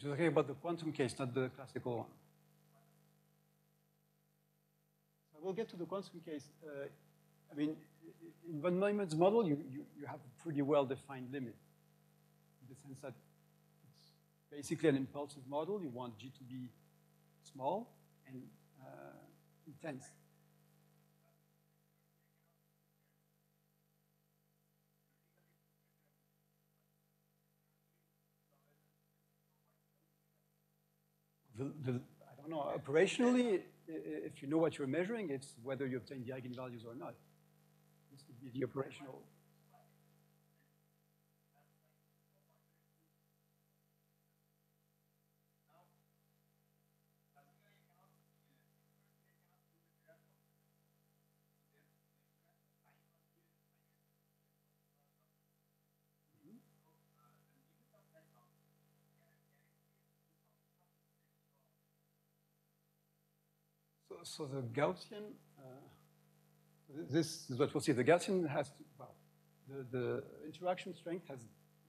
So you're talking about the quantum case, not the classical one. So we'll get to the quantum case. Uh, I mean, in von Neumann's model, you, you, you have a pretty well-defined limit in the sense that it's basically an impulsive model. You want G to be small and uh, intense. The, the, I don't know, operationally, if you know what you're measuring, it's whether you obtain the eigenvalues or not. This would be the operational. So, the Gaussian, uh, this is what we'll see. The Gaussian has to, well, the, the interaction strength has,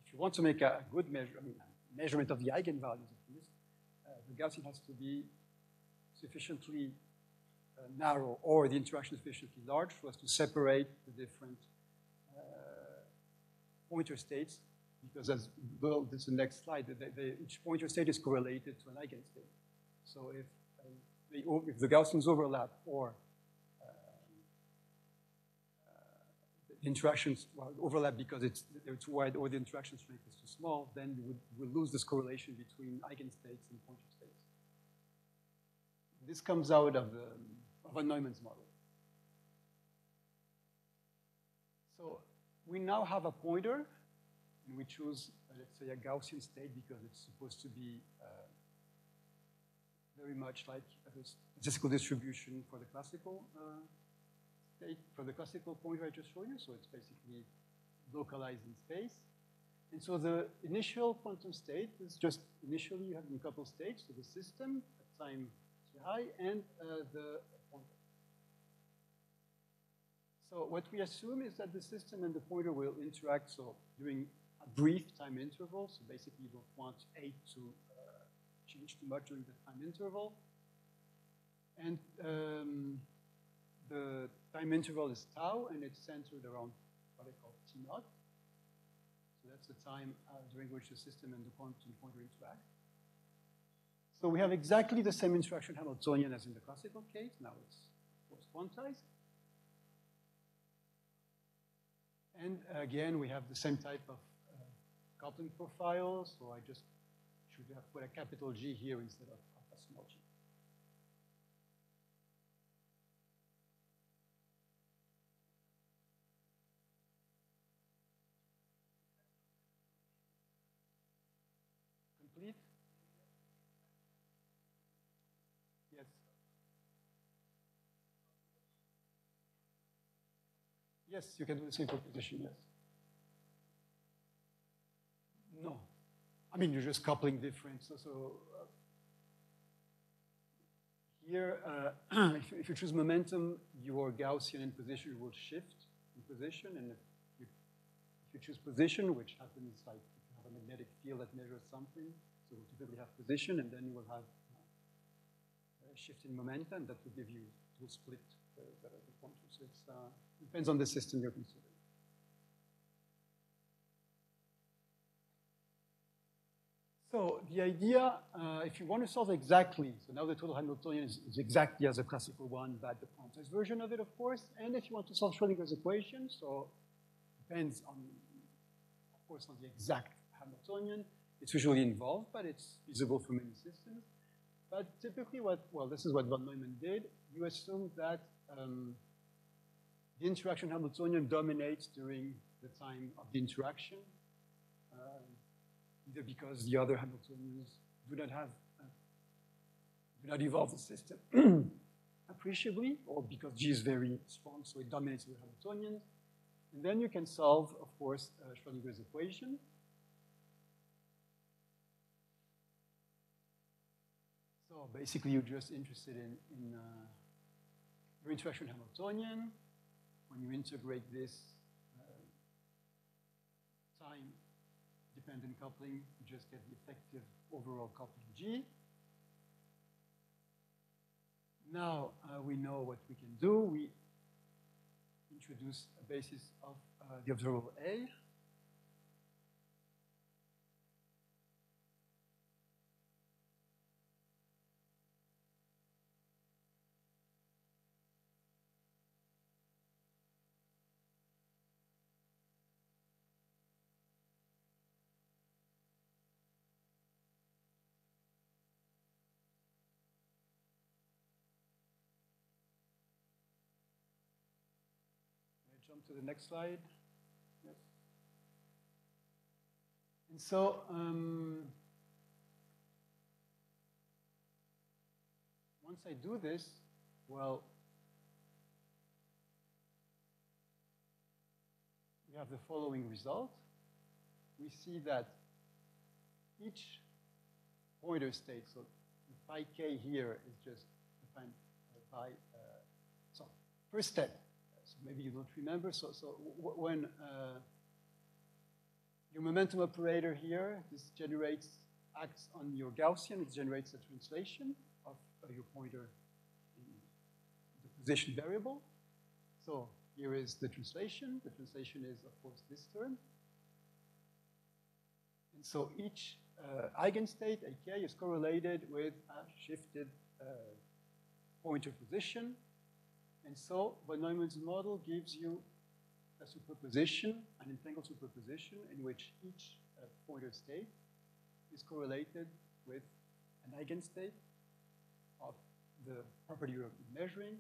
if you want to make a good measure, I mean, measurement of the eigenvalues of this, uh, the Gaussian has to be sufficiently uh, narrow or the interaction sufficiently large for us to separate the different uh, pointer states because as well, this is the next slide, the, the, each pointer state is correlated to an eigenstate. So if the, if the Gaussians overlap or uh, uh, the interactions well, overlap because it's, too wide or the interaction strength is too small, then you would, lose this correlation between eigenstates and pointer states. This comes out of, the, of von Neumann's model. So we now have a pointer, and we choose, let's say, a Gaussian state because it's supposed to be uh, very much like a statistical distribution for the classical uh, state, for the classical pointer I just showed you. So it's basically localized in space. And so the initial quantum state is just initially you have a couple states, so the system at time i and uh, the pointer. So what we assume is that the system and the pointer will interact, so during a brief time interval, so basically you don't want A to change too much during the time interval. And um, the time interval is tau, and it's centered around what I call T naught. So that's the time uh, during which the system and the quantum pointer interact. So we have exactly the same interaction Hamiltonian as in the classical case. Now it's, quantized. And again, we have the same type of uh, coupling profile. So I just should have put a capital G here instead of a small g. Complete? Yes. Yes, you can do the same computation, yes. I mean, you're just coupling difference. So, so uh, here, uh, [CLEARS THROAT] if, you, if you choose momentum, your Gaussian in position will shift in position. And if you, if you choose position, which happens like if you have a magnetic field that measures something, so we'll typically have position, and then you will have uh, a shift in momentum that will give you, will split the, the, the pointer. So it uh, depends on the system you're considering. So the idea, uh, if you want to solve exactly, so now the total Hamiltonian is, is exactly as a classical one, but the quantized version of it, of course. And if you want to solve Schrodinger's equation, so depends on, of course, on the exact Hamiltonian. It's usually involved, but it's feasible for many systems. But typically what, well, this is what von Neumann did. You assume that um, the interaction Hamiltonian dominates during the time of the interaction. Because the other Hamiltonians do not have, uh, do not evolve the system [CLEARS THROAT] appreciably, or because G is very strong, so it dominates the Hamiltonians. And then you can solve, of course, uh, Schrodinger's equation. So basically, you're just interested in, in uh, your interaction Hamiltonian. When you integrate this dependent coupling, you just get the effective overall coupling G. Now uh, we know what we can do. We introduce a basis of uh, the observable A. to the next slide. Yes. And so, um, once I do this, well, we have the following result. We see that each pointer state, so the phi k here is just defined by, uh, so first step, maybe you don't remember. So, so when uh, your momentum operator here, this generates, acts on your Gaussian, it generates a translation of uh, your pointer in the position variable. So here is the translation. The translation is, of course, this term. And so each uh, eigenstate, AK, is correlated with a shifted uh, pointer position and so von Neumann's model gives you a superposition, an entangled superposition in which each uh, pointer state is correlated with an eigenstate of the property you're measuring.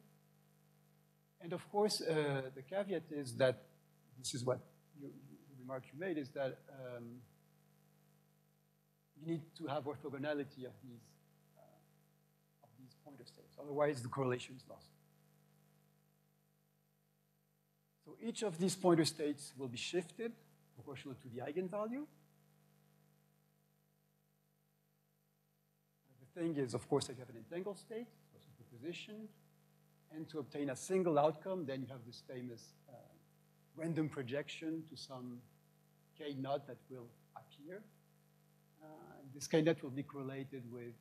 And of course, uh, the caveat is that this is what you, the remark you made is that um, you need to have orthogonality of these uh, of these pointer states. Otherwise, the correlation is lost. So each of these pointer states will be shifted proportional to the eigenvalue. The thing is, of course, that you have an entangled state, so superposition, and to obtain a single outcome, then you have this famous uh, random projection to some k naught that will appear. Uh, this k naught will be correlated with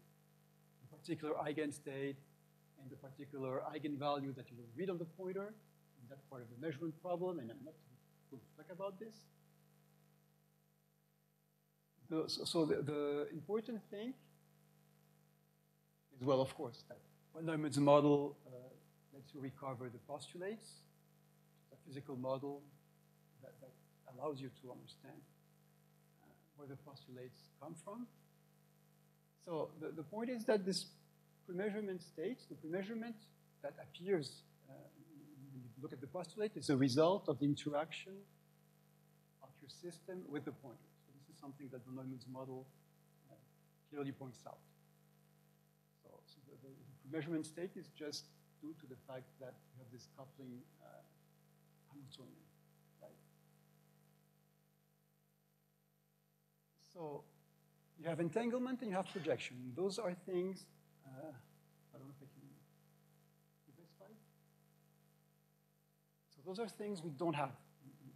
the particular eigenstate and the particular eigenvalue that you will read on the pointer that part of the measurement problem, and I'm not going to talk about this. The, so, so the, the, important thing is, well, of course, that von Neumann's model uh, lets you recover the postulates, a physical model that, that, allows you to understand uh, where the postulates come from. So the, the point is that this pre-measurement state, the pre-measurement that appears look at the postulate, it's a result of the interaction of your system with the pointer. So this is something that von Neumann's model uh, clearly points out. So, so the, the, measurement state is just due to the fact that you have this coupling uh, Hamiltonian, right? So you have entanglement and you have projection. Those are things, uh, I don't know if I can, those are things we don't have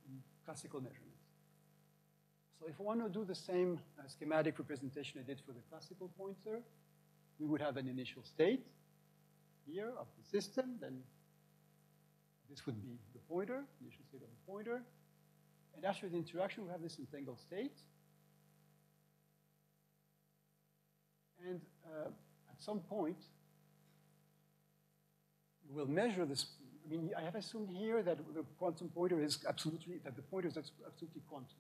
in, classical measurements. So if I want to do the same uh, schematic representation I did for the classical pointer, we would have an initial state here of the system, then this would be the pointer, initial state of the pointer. And after the interaction, we have this entangled state. And uh, at some point, we'll measure this. I mean, I have assumed here that the quantum pointer is absolutely, that the pointer is absolutely quantum.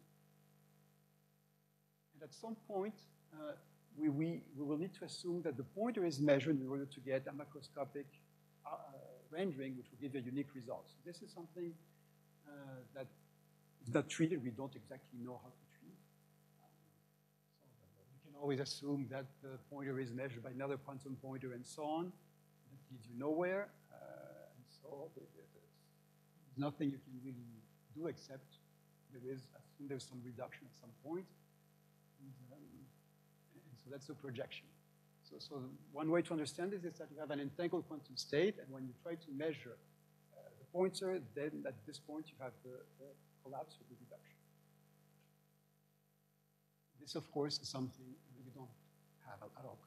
And at some point, uh, we, we, we will need to assume that the pointer is measured in order to get a macroscopic uh, rendering, which will give a unique result. So this is something uh, that is not treated. We don't exactly know how to treat. So uh, we can always assume that the pointer is measured by another quantum pointer and so on. That leads you nowhere. There's nothing you can really do except there is, assume there's some reduction at some point. And, um, and so that's the projection. So, so one way to understand this is that you have an entangled quantum state, and when you try to measure uh, the pointer, then at this point you have the, the collapse or the reduction. This, of course, is something you don't have at all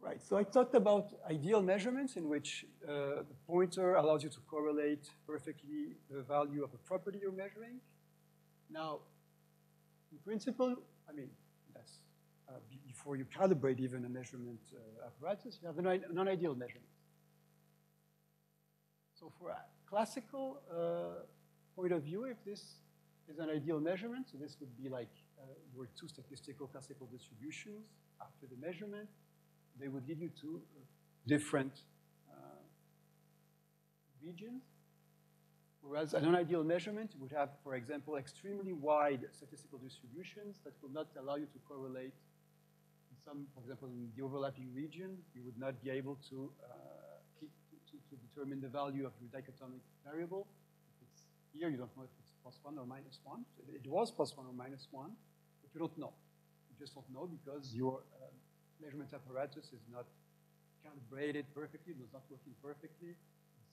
Right, so I talked about ideal measurements in which uh, the pointer allows you to correlate perfectly the value of a property you're measuring. Now, in principle, I mean, that's uh, before you calibrate even a measurement uh, apparatus, you have a non- non-ideal measurement. So for a classical uh, point of view, if this is an ideal measurement, so this would be like uh, your two statistical classical distributions after the measurement, they would lead you to uh, different uh, regions. Whereas an unideal measurement would have, for example, extremely wide statistical distributions that will not allow you to correlate. In some, for example, in the overlapping region, you would not be able to, uh, keep, to, to determine the value of your dichotomic variable. It's here, you don't know if it's plus one or minus one. It was plus one or minus one, but you don't know. You just don't know because your um, measurement apparatus is not calibrated perfectly, it was not working perfectly.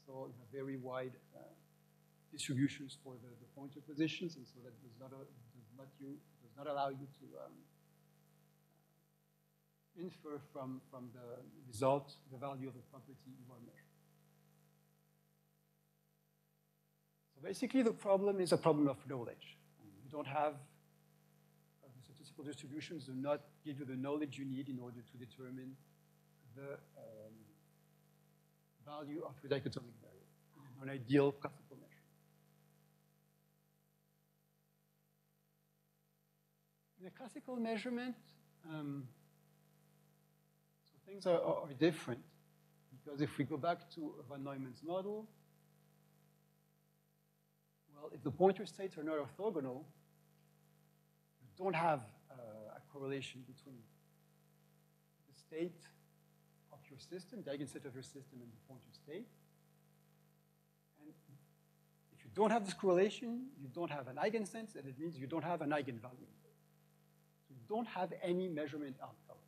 So you have very wide uh, distributions for the, the pointer positions, and so that does not, uh, does not you does not allow you to um, infer from from the result the value of the property you are measuring. So basically, the problem is a problem of knowledge. You don't have statistical distributions do not give you the knowledge you need in order to determine the um, value of the dichotomic variable, an ideal classical measure. In a classical measurement, um, so things are, are, different because if we go back to von Neumann's model, well, if the pointer states are not orthogonal, you don't have correlation between the state of your system, the eigenstate of your system, and the pointer state. And if you don't have this correlation, you don't have an eigensense, and it means you don't have an eigenvalue. So you don't have any measurement outcome,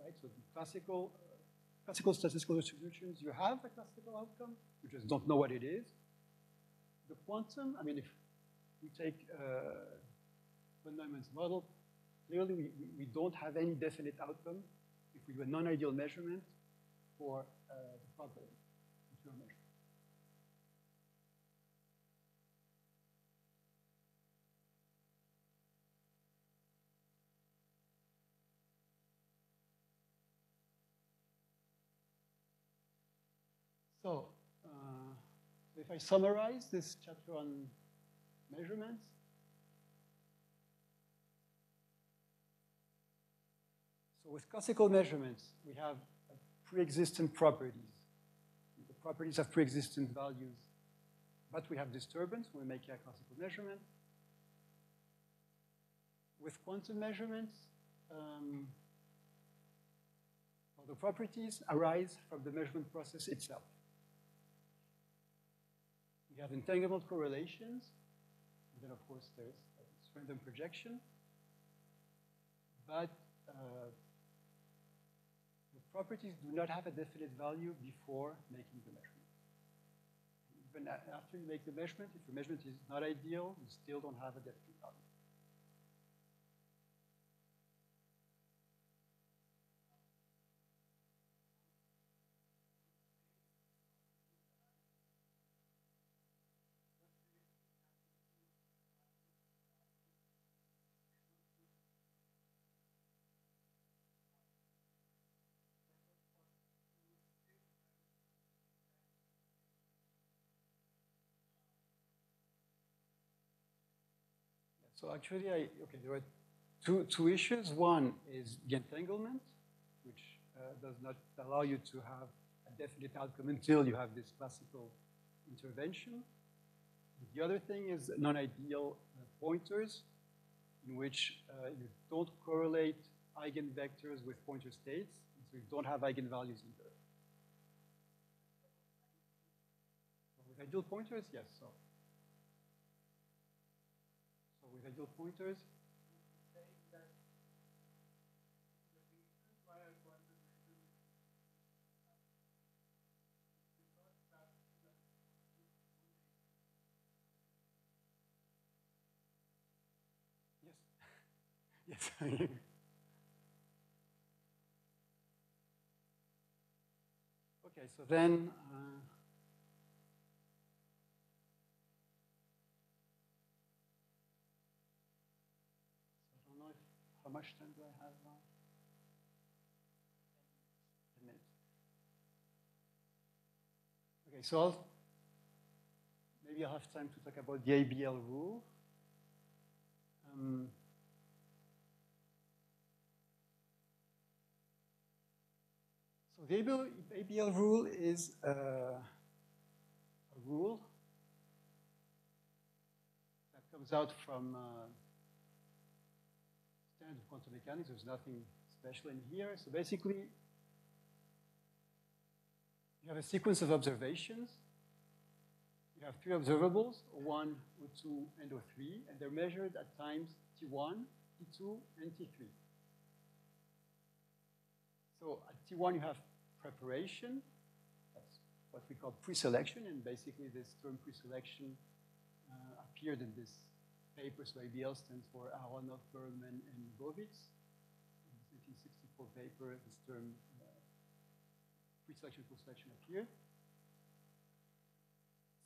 right? So the classical, uh, classical statistical distributions, you have a classical outcome, you just don't know what it is. The quantum, I mean, if we take uh, von Neumann's model, clearly we, we, don't have any definite outcome if we do a non-ideal measurement for uh, the problem. So, uh, if I summarize this chapter on measurements, so with classical measurements, we have pre-existent properties. The properties have pre-existent values, but we have disturbance when we make a classical measurement. With quantum measurements, um, well, the properties arise from the measurement process itself. We have entanglement correlations, and then of course there's random projection. But uh, properties do not have a definite value before making the measurement. Even after you make the measurement, if your measurement is not ideal, you still don't have a definite value. So actually, I, okay, there are two, two issues. One is the entanglement, which uh, does not allow you to have a definite outcome until you have this classical intervention. The other thing is non-ideal uh, pointers, in which uh, you don't correlate eigenvectors with pointer states, so you don't have eigenvalues either. With ideal pointers, yes. So ideal pointers, yes. [LAUGHS] yes. okay, so then, uh, much time do I have now? Okay, so I'll, maybe I'll have time to talk about the ABL rule. Um, so the ABL, ABL rule is uh, a rule that comes out from uh, standard quantum mechanics. There's nothing special in here. So basically, you have a sequence of observations. You have three observables, O1, O2, and O3, and they're measured at times T1, T2, and T3. So at T1, you have preparation. That's what we call pre-selection, and basically this term pre-selection uh, appeared in this paper. So ABL stands for Aharonov, Bergmann, and Lebowitz. In the 1964 paper, this term uh, pre-selection, post-selection appeared.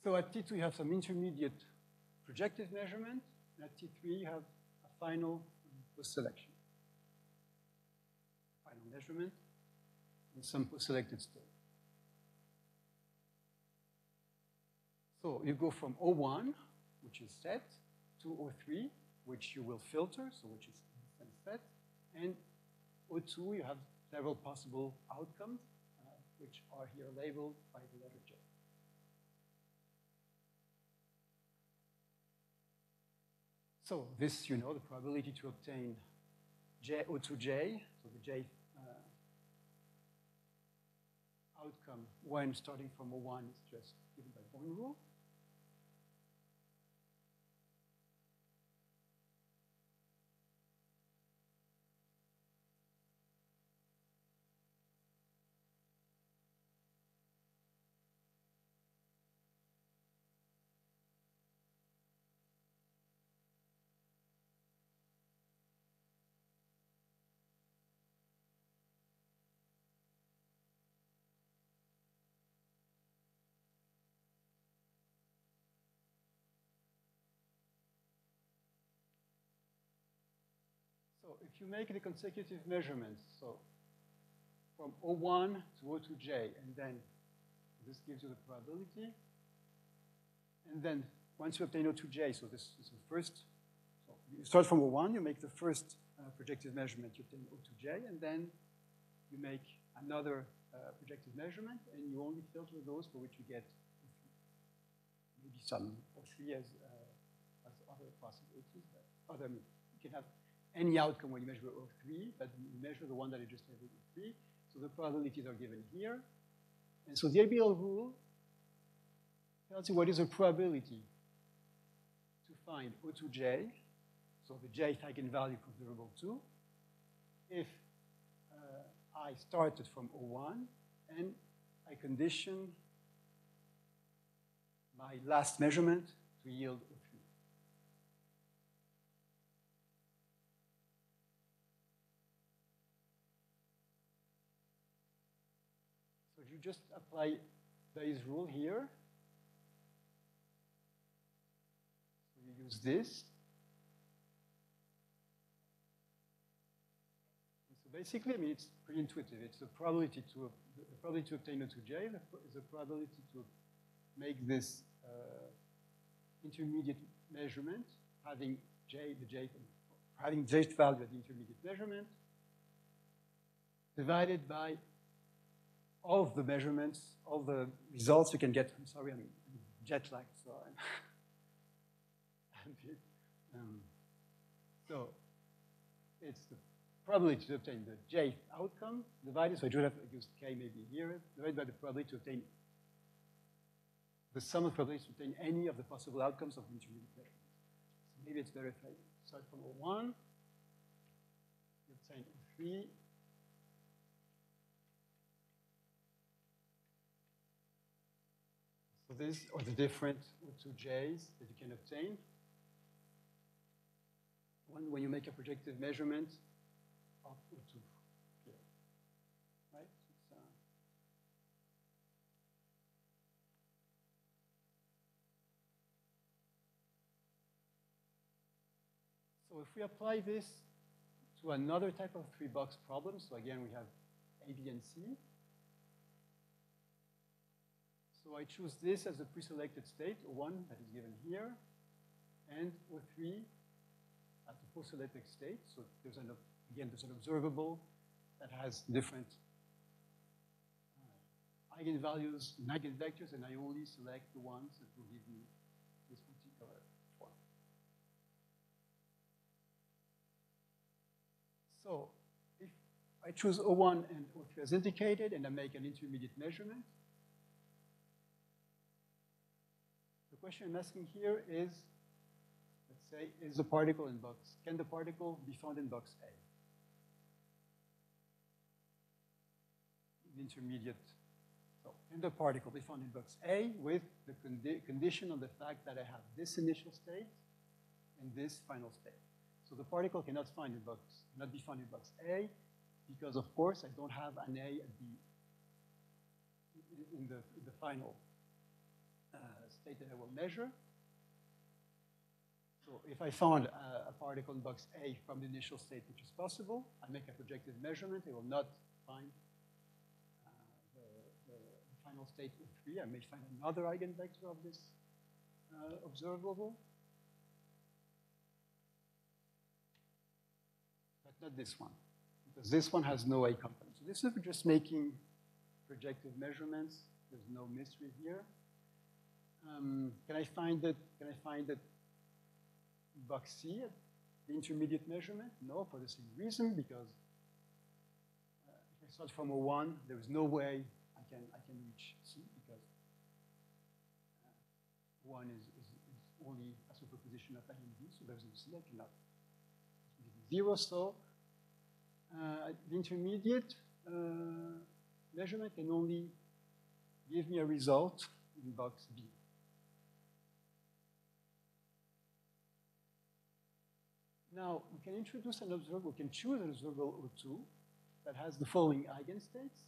So at T2, you have some intermediate projective measurement, and at T3, you have a final post-selection. Final measurement and some post-selected state. So you go from O1, which is set, to O3, which you will filter, so which is in set, and O2, you have several possible outcomes, uh, which are here labeled by the letter J. So this, you know, the probability to obtain J, O2J, so the J uh, outcome when starting from O1 is just given by Born rule. You make the consecutive measurements, so from O1 to O2J, and then this gives you the probability. And then once you obtain O2J, so this is the first, so you start from O1, you make the first uh, projective measurement, you obtain O2J, and then you make another uh, projective measurement, and you only filter those for which you get Maybe some O3 as, uh, as other possibilities, but other, you can have any outcome when you measure O3, but you measure the one that you just with O3. So the probabilities are given here. And so the ABL rule tells you what is the probability to find O2J, so the jth eigenvalue considerable 2, if uh, I started from O1 and I condition my last measurement to yield you just apply rule here. So you use this. And so basically, I mean, it's pretty intuitive. It's the probability to, the probability to obtain a 2j, is the probability to make this uh, intermediate measurement, having J, the J, having Jth value at the intermediate measurement, divided by of the measurements, all the results you can get. I'm sorry, I'm jet lagged, so I'm, [LAUGHS] um, so it's the probability to obtain the j outcome divided, so I should have used K maybe here, divided by the probability to obtain the sum of probabilities to obtain any of the possible outcomes of the intermediate measurement. So maybe it's better if start from O1, you obtain O3, These are the different O2Js that you can obtain. One, when you make a projective measurement of O2 here, right? So if we apply this to another type of three-box problem, so again, we have A, B, and C. So I choose this as a pre-selected state, O1 that is given here, and O3 as a post-selected state. So there's an, again, there's an observable that has different uh, eigenvalues and eigenvectors, and I only select the ones that will give me this particular form. So if I choose O1 and O3 as indicated, and I make an intermediate measurement, question I'm asking here is, let's say, is the particle in box, can the particle be found in box A? Intermediate, so can the particle be found in box A with the condi condition of the fact that I have this initial state and this final state. So the particle cannot find in box, cannot be found in box A because, of course, I don't have an A at the in the, in the final uh, state that I will measure. So if I found a, a, particle in box A from the initial state, which is possible, I make a projective measurement. I will not find uh, the, the, final state of 3. I may find another eigenvector of this uh, observable. But not this one, because this one has no A component. So this is just making projective measurements. There's no mystery here. Um, can I find that? Can I find that box C the intermediate measurement? No, for the same reason, because uh, if I start from a one, there is no way I can I can reach C because uh, one is, is, is, only a superposition of A and B, so there's no C. I cannot zero. So uh, the intermediate uh, measurement can only give me a result in box B. Now, we can introduce an observable, we can choose an observable O2 that has the following eigenstates.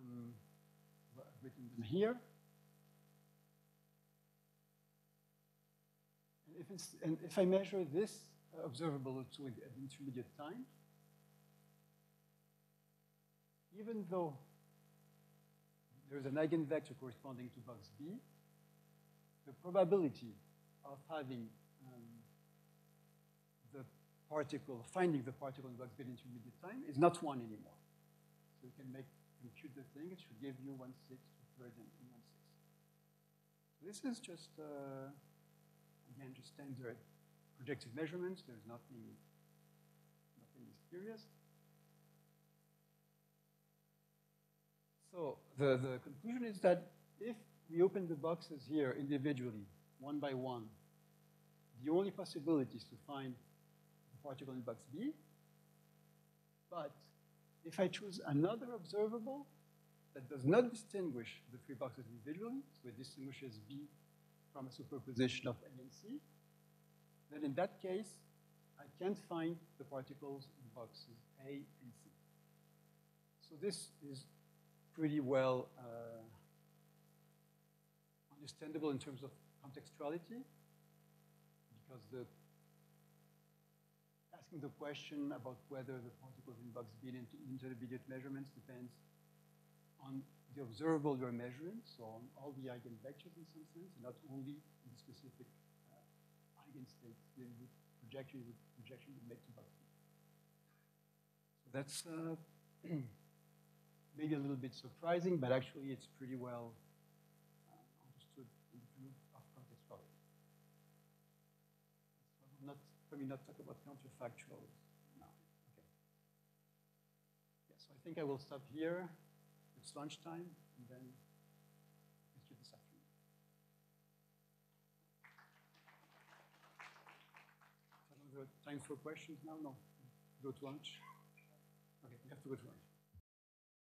Um, I've written them here. And if, and if I measure this uh, observable O2 at the intermediate time, even though there's an eigenvector corresponding to box B, the probability of having um, the particle, finding the particle in the box B at intermediate time is not one anymore. So you can make, compute the thing, it should give you one sixth, two thirds, and one sixth. So this is just, uh, again, just standard projective measurements. There's nothing, nothing mysterious. So the, the conclusion is that if we open the boxes here individually, one by one, the only possibility is to find the particle in box B. But if I choose another observable that does not distinguish the three boxes individually, so it distinguishes B from a superposition of A and C, then in that case, I can't find the particles in boxes A and C. So this is pretty well uh, understandable in terms of contextuality, because the asking the question about whether the particles in box B and intermediate measurements depends on the observable you're measuring, so on all the eigenvectors in some sense, not only in the specific uh, eigenstates the projection would, projection would make to box B. So that's uh, [CLEARS THROAT] maybe a little bit surprising, but actually it's pretty well will me not talk about counterfactuals now. Okay. Yeah, so I think I will stop here. It's lunchtime, and then do this afternoon. Don't time for questions now? No. Go to lunch? Okay, we have to go to lunch.